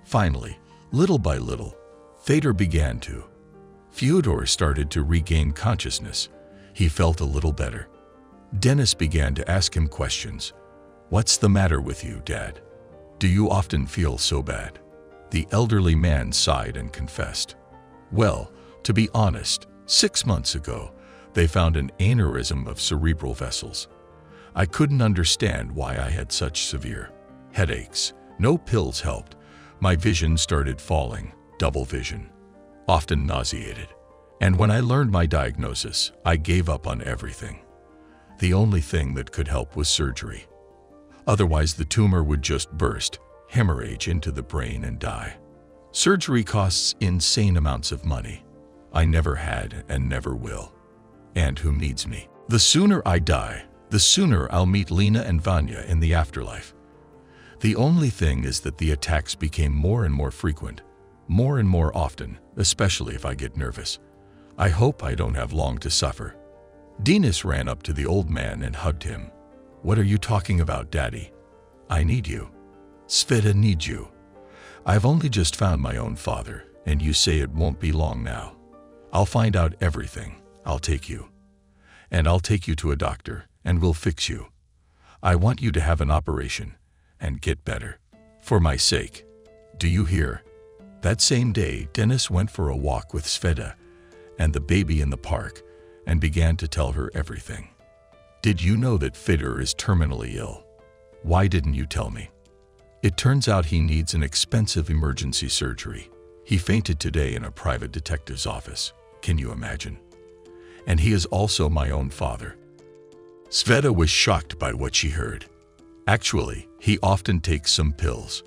Finally, little by little, Fedor began to. Fyodor started to regain consciousness. He felt a little better. Dennis began to ask him questions. What's the matter with you, Dad? Do you often feel so bad? The elderly man sighed and confessed. Well, to be honest, six months ago, they found an aneurysm of cerebral vessels. I couldn't understand why I had such severe headaches. No pills helped. My vision started falling, double vision, often nauseated. And when I learned my diagnosis, I gave up on everything. The only thing that could help was surgery. Otherwise, the tumor would just burst, hemorrhage into the brain and die. Surgery costs insane amounts of money. I never had and never will. And who needs me? The sooner I die, the sooner I'll meet Lena and Vanya in the afterlife. The only thing is that the attacks became more and more frequent, more and more often, especially if I get nervous. I hope I don't have long to suffer. Dennis ran up to the old man and hugged him. What are you talking about, Daddy? I need you. Sveta needs you. I've only just found my own father, and you say it won't be long now. I'll find out everything. I'll take you. And I'll take you to a doctor, and we'll fix you. I want you to have an operation and get better. For my sake. Do you hear? That same day, Dennis went for a walk with Sveta and the baby in the park and began to tell her everything. Did you know that Fedor is terminally ill? Why didn't you tell me? It turns out he needs an expensive emergency surgery. He fainted today in a private detective's office. Can you imagine? And he is also my own father. Sveta was shocked by what she heard. Actually, he often takes some pills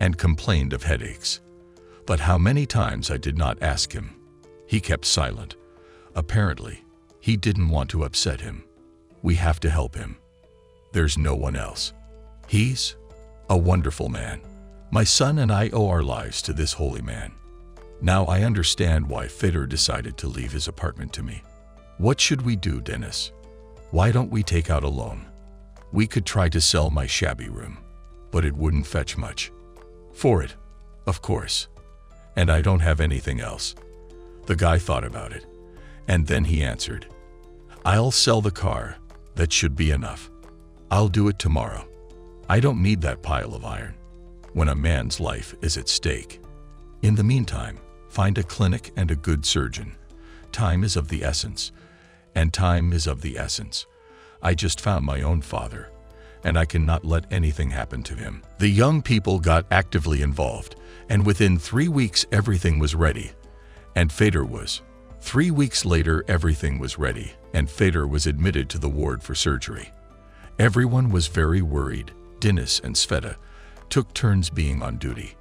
and complained of headaches. But how many times I did not ask him. He kept silent. Apparently, he didn't want to upset him. We have to help him. There's no one else. He's a wonderful man. My son and I owe our lives to this holy man. Now I understand why Fedor decided to leave his apartment to me. What should we do, Dennis? Why don't we take out a loan? We could try to sell my shabby room, but it wouldn't fetch much. For it, of course. And I don't have anything else. The guy thought about it, and then he answered, I'll sell the car. That should be enough. I'll do it tomorrow. I don't need that pile of iron when a man's life is at stake. In the meantime, find a clinic and a good surgeon. Time is of the essence, and time is of the essence. I just found my own father, and I cannot let anything happen to him. The young people got actively involved, and within three weeks everything was ready. And Fedor was. Three weeks later everything was ready, and Fedor was admitted to the ward for surgery. Everyone was very worried. Dennis and Sveta took turns being on duty.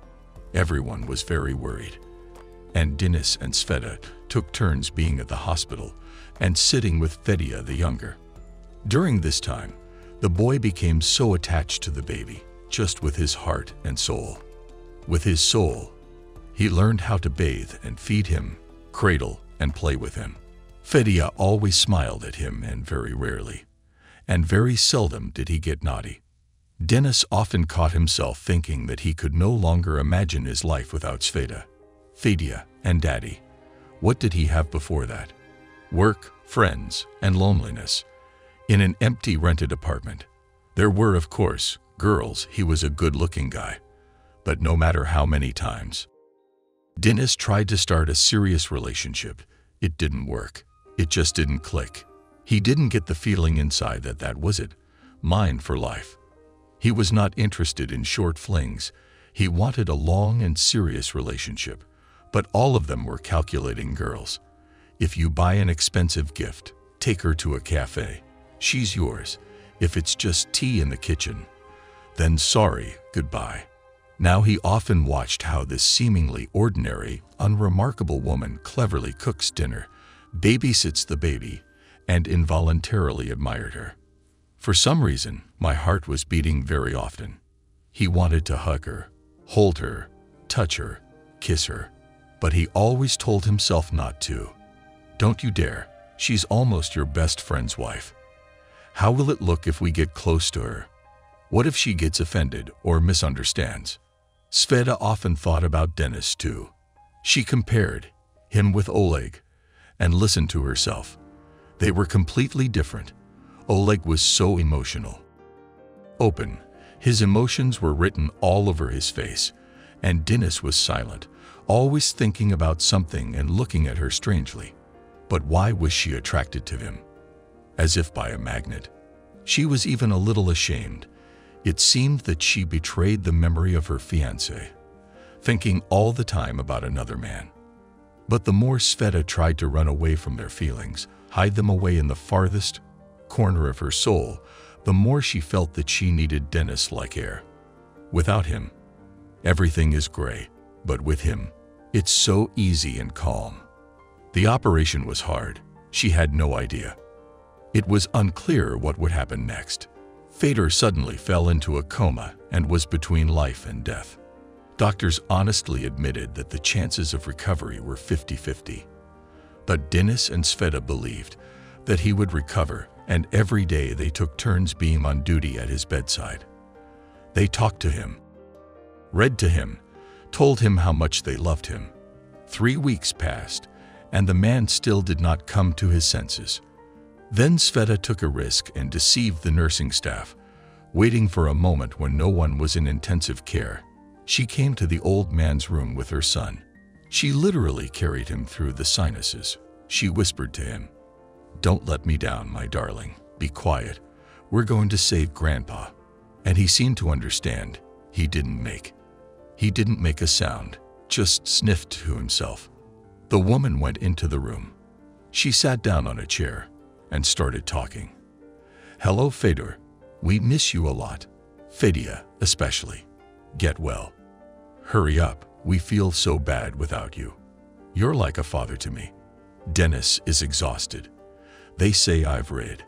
Everyone was very worried. And Dennis and Sveta took turns being at the hospital and sitting with Fedya the younger. During this time, the boy became so attached to the baby, just with his heart and soul. With his soul, he learned how to bathe and feed him, cradle and play with him. Fedya always smiled at him and very rarely, and very seldom did he get naughty. Dennis often caught himself thinking that he could no longer imagine his life without Sveta, Fedya, and Daddy. What did he have before that? Work, friends, and loneliness. In an empty rented apartment. There were, of course, girls. He was a good-looking guy. But no matter how many times. Dennis tried to start a serious relationship. It didn't work. It just didn't click. He didn't get the feeling inside that that was it. Mine for life. He was not interested in short flings. He wanted a long and serious relationship. But all of them were calculating girls. If you buy an expensive gift, take her to a cafe. She's yours. If it's just tea in the kitchen, then sorry, goodbye. Now he often watched how this seemingly ordinary, unremarkable woman cleverly cooks dinner, babysits the baby, and involuntarily admired her. For some reason, my heart was beating very often. He wanted to hug her, hold her, touch her, kiss her, but he always told himself not to. Don't you dare, she's almost your best friend's wife. How will it look if we get close to her? What if she gets offended or misunderstands? Sveta often thought about Dennis too. She compared him with Oleg and listened to herself. They were completely different. Oleg was so emotional. Open, his emotions were written all over his face, and Dennis was silent, always thinking about something and looking at her strangely. But why was she attracted to him? As if by a magnet. She was even a little ashamed. It seemed that she betrayed the memory of her fiancé, thinking all the time about another man. But the more Sveta tried to run away from their feelings, hide them away in the farthest corner of her soul, the more she felt that she needed Dennis like air. Without him, everything is gray, but with him, it's so easy and calm. The operation was hard. She had no idea. It was unclear what would happen next. Fedor suddenly fell into a coma and was between life and death. Doctors honestly admitted that the chances of recovery were 50-50. But Dennis and Sveta believed that he would recover and every day they took turns being on duty at his bedside. They talked to him, read to him, told him how much they loved him. Three weeks passed, and the man still did not come to his senses. Then Sveta took a risk and deceived the nursing staff, waiting for a moment when no one was in intensive care. She came to the old man's room with her son. She literally carried him through the sinuses. She whispered to him, don't let me down, my darling. Be quiet. We're going to save Grandpa. And he seemed to understand. He didn't make. He didn't make a sound, just sniffed to himself. The woman went into the room. She sat down on a chair and started talking. Hello, Fedor. We miss you a lot. Fedia, especially. Get well. Hurry up. We feel so bad without you. You're like a father to me. Dennis is exhausted. They say I've read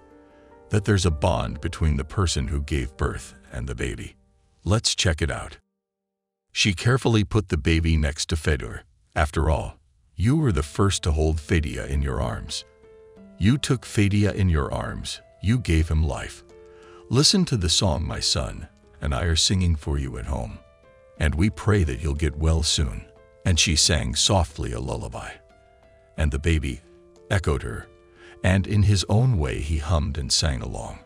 that there's a bond between the person who gave birth and the baby. Let's check it out. She carefully put the baby next to Fedor. After all, you were the first to hold Fedia in your arms. You took Fedia in your arms. You gave him life. Listen to the song my son and I are singing for you at home. And we pray that you'll get well soon. And she sang softly a lullaby. And the baby echoed her and in his own way he hummed and sang along,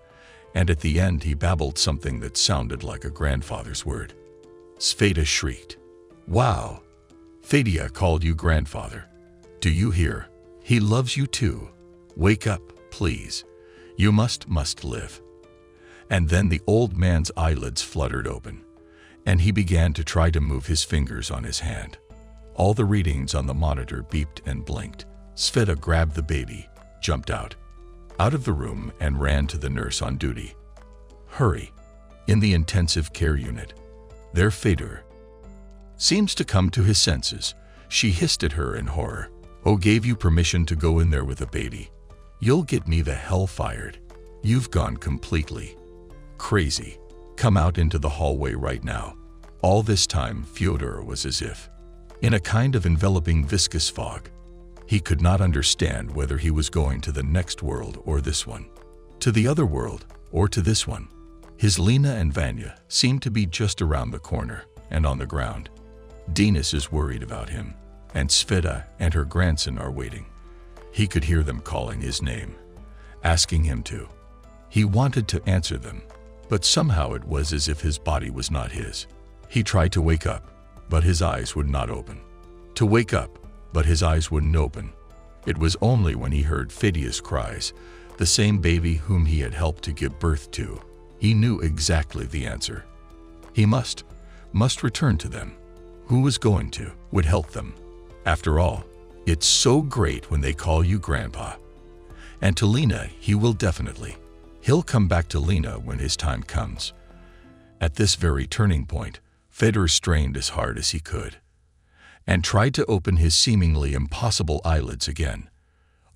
and at the end he babbled something that sounded like a grandfather's word. Sveta shrieked, Wow! Fedia called you grandfather. Do you hear? He loves you too. Wake up, please. You must, must live. And then the old man's eyelids fluttered open, and he began to try to move his fingers on his hand. All the readings on the monitor beeped and blinked. Sveta grabbed the baby jumped out, out of the room and ran to the nurse on duty. Hurry, in the intensive care unit. Their Fedor seems to come to his senses. She hissed at her in horror. Oh, gave you permission to go in there with a baby. You'll get me the hell fired. You've gone completely crazy. Come out into the hallway right now. All this time, Fyodor was as if in a kind of enveloping viscous fog. He could not understand whether he was going to the next world or this one, to the other world or to this one. His Lena and Vanya seemed to be just around the corner and on the ground. Dennis is worried about him, and Sveta and her grandson are waiting. He could hear them calling his name, asking him to. He wanted to answer them, but somehow it was as if his body was not his. He tried to wake up, but his eyes would not open. To wake up, but his eyes wouldn't open. It was only when he heard Fedia's cries, the same baby whom he had helped to give birth to, he knew exactly the answer. He must, must return to them. Who was going to, would help them. After all, it's so great when they call you Grandpa. And to Lena, he will definitely. He'll come back to Lena when his time comes. At this very turning point, Fedor strained as hard as he could and tried to open his seemingly impossible eyelids again.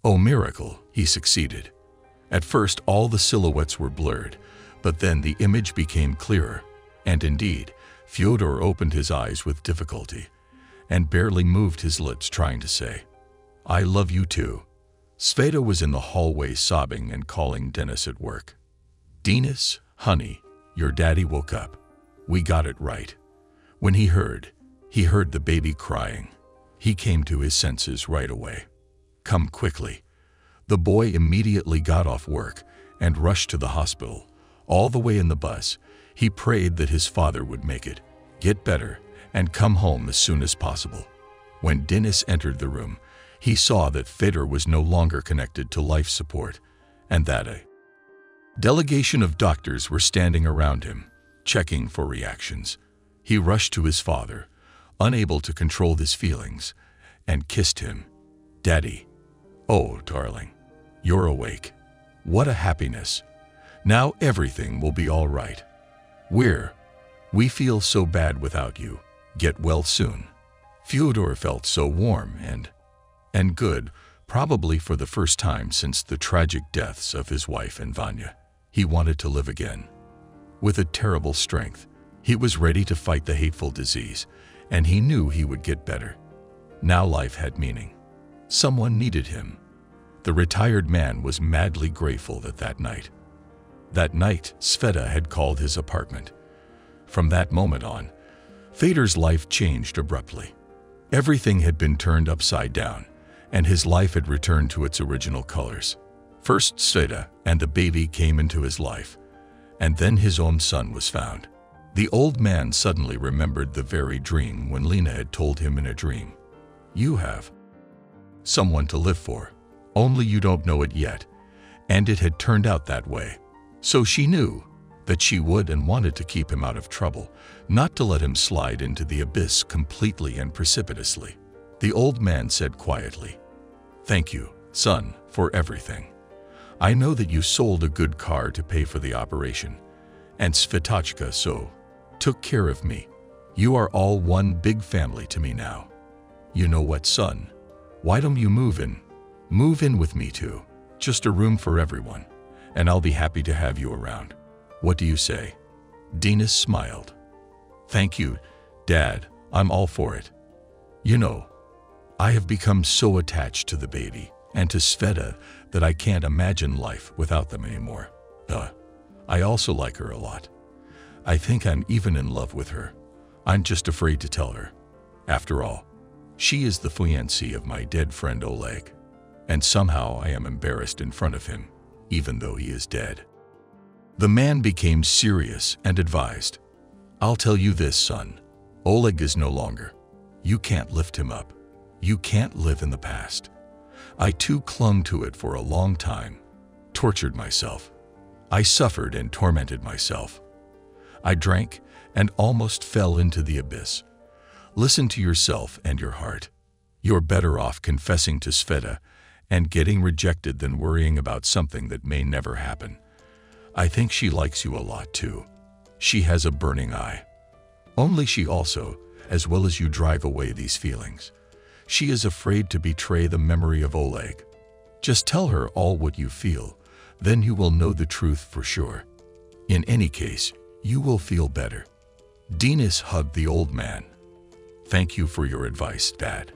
Oh miracle, he succeeded. At first, all the silhouettes were blurred, but then the image became clearer. And indeed, Fyodor opened his eyes with difficulty and barely moved his lips trying to say, I love you too. Sveta was in the hallway sobbing and calling Denis at work. Denis, honey, your daddy woke up. We got it right. When he heard, he heard the baby crying. He came to his senses right away. Come quickly. The boy immediately got off work and rushed to the hospital. All the way in the bus, he prayed that his father would make it, get better, and come home as soon as possible. When Denis entered the room, he saw that Fedor was no longer connected to life support and that a delegation of doctors were standing around him, checking for reactions. He rushed to his father, unable to control his feelings, and kissed him. Daddy, oh, darling, you're awake. What a happiness. Now everything will be all right. We're, we feel so bad without you. Get well soon. Fedor felt so warm and, and good, probably for the first time since the tragic deaths of his wife and Vanya. He wanted to live again. With a terrible strength, he was ready to fight the hateful disease, and he knew he would get better. Now life had meaning. Someone needed him. The retired man was madly grateful that that night. That night, Sveta had called his apartment. From that moment on, Fedor's life changed abruptly. Everything had been turned upside down, and his life had returned to its original colors. First Sveta and the baby came into his life, and then his own son was found. The old man suddenly remembered the very dream when Lena had told him in a dream, You have someone to live for, only you don't know it yet, and it had turned out that way. So she knew that she would and wanted to keep him out of trouble, not to let him slide into the abyss completely and precipitously. The old man said quietly, Thank you, son, for everything. I know that you sold a good car to pay for the operation, and Svetochka so took care of me. You are all one big family to me now. You know what, son? Why don't you move in? Move in with me too. Just a room for everyone, and I'll be happy to have you around. What do you say? Denis smiled. Thank you, Dad. I'm all for it. You know, I have become so attached to the baby and to Sveta that I can't imagine life without them anymore. Uh, I also like her a lot. I think I'm even in love with her. I'm just afraid to tell her. After all, she is the fiancée of my dead friend Oleg, and somehow I am embarrassed in front of him, even though he is dead. The man became serious and advised, I'll tell you this, son. Oleg is no longer. You can't lift him up. You can't live in the past. I too clung to it for a long time, tortured myself. I suffered and tormented myself. I drank and almost fell into the abyss. Listen to yourself and your heart. You're better off confessing to Sveta and getting rejected than worrying about something that may never happen. I think she likes you a lot too. She has a burning eye. Only she also, as well as you drive away these feelings. She is afraid to betray the memory of Oleg. Just tell her all what you feel, then you will know the truth for sure. In any case, you will feel better. Denis hugged the old man. Thank you for your advice, Dad.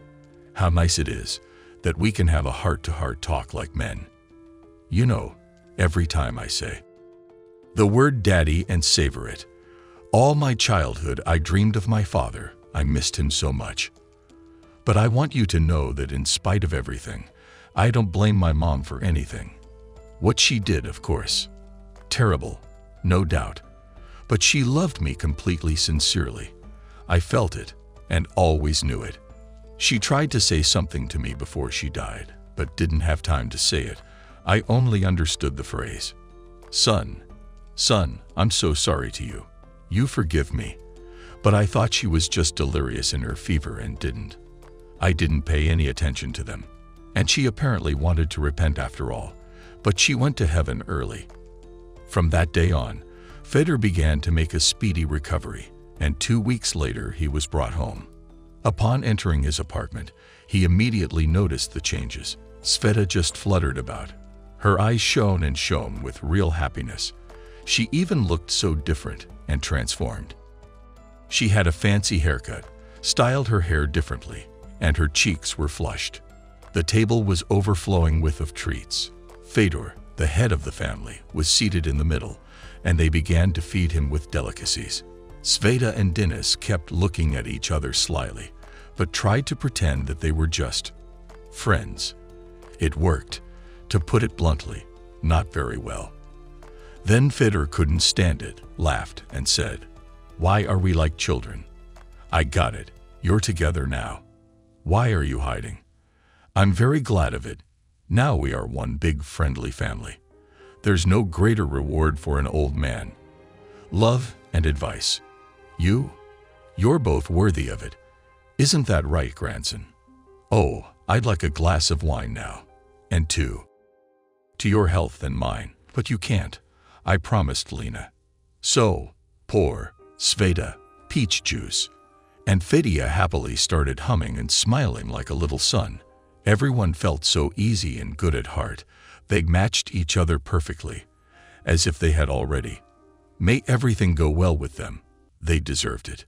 How nice it is that we can have a heart-to-heart -heart talk like men. You know, every time I say, the word daddy and savor it. All my childhood I dreamed of my father. I missed him so much. But I want you to know that in spite of everything, I don't blame my mom for anything. What she did, of course. Terrible, no doubt. But she loved me completely sincerely. I felt it and always knew it. She tried to say something to me before she died, but didn't have time to say it. I only understood the phrase, Son, Son, I'm so sorry to you. You forgive me. But I thought she was just delirious in her fever and didn't. I didn't pay any attention to them. And she apparently wanted to repent after all. But she went to heaven early. From that day on, Fedor began to make a speedy recovery, and two weeks later he was brought home. Upon entering his apartment, he immediately noticed the changes. Sveta just fluttered about. Her eyes shone and shone with real happiness. She even looked so different and transformed. She had a fancy haircut, styled her hair differently, and her cheeks were flushed. The table was overflowing with of treats. Fedor, the head of the family, was seated in the middle, and they began to feed him with delicacies. Sveta and Denis kept looking at each other slyly, but tried to pretend that they were just friends. It worked, to put it bluntly, not very well. Then Fedor couldn't stand it, laughed, and said, Why are we like children? I got it. You're together now. Why are you hiding? I'm very glad of it. Now we are one big friendly family. There's no greater reward for an old man. Love and advice. You? You're both worthy of it. Isn't that right, grandson? Oh, I'd like a glass of wine now. And two. To your health and mine. But you can't. I promised Lena. So, pour, Sveta, peach juice. And Fedia happily started humming and smiling like a little son. Everyone felt so easy and good at heart. They matched each other perfectly, as if they had already. May everything go well with them. They deserved it.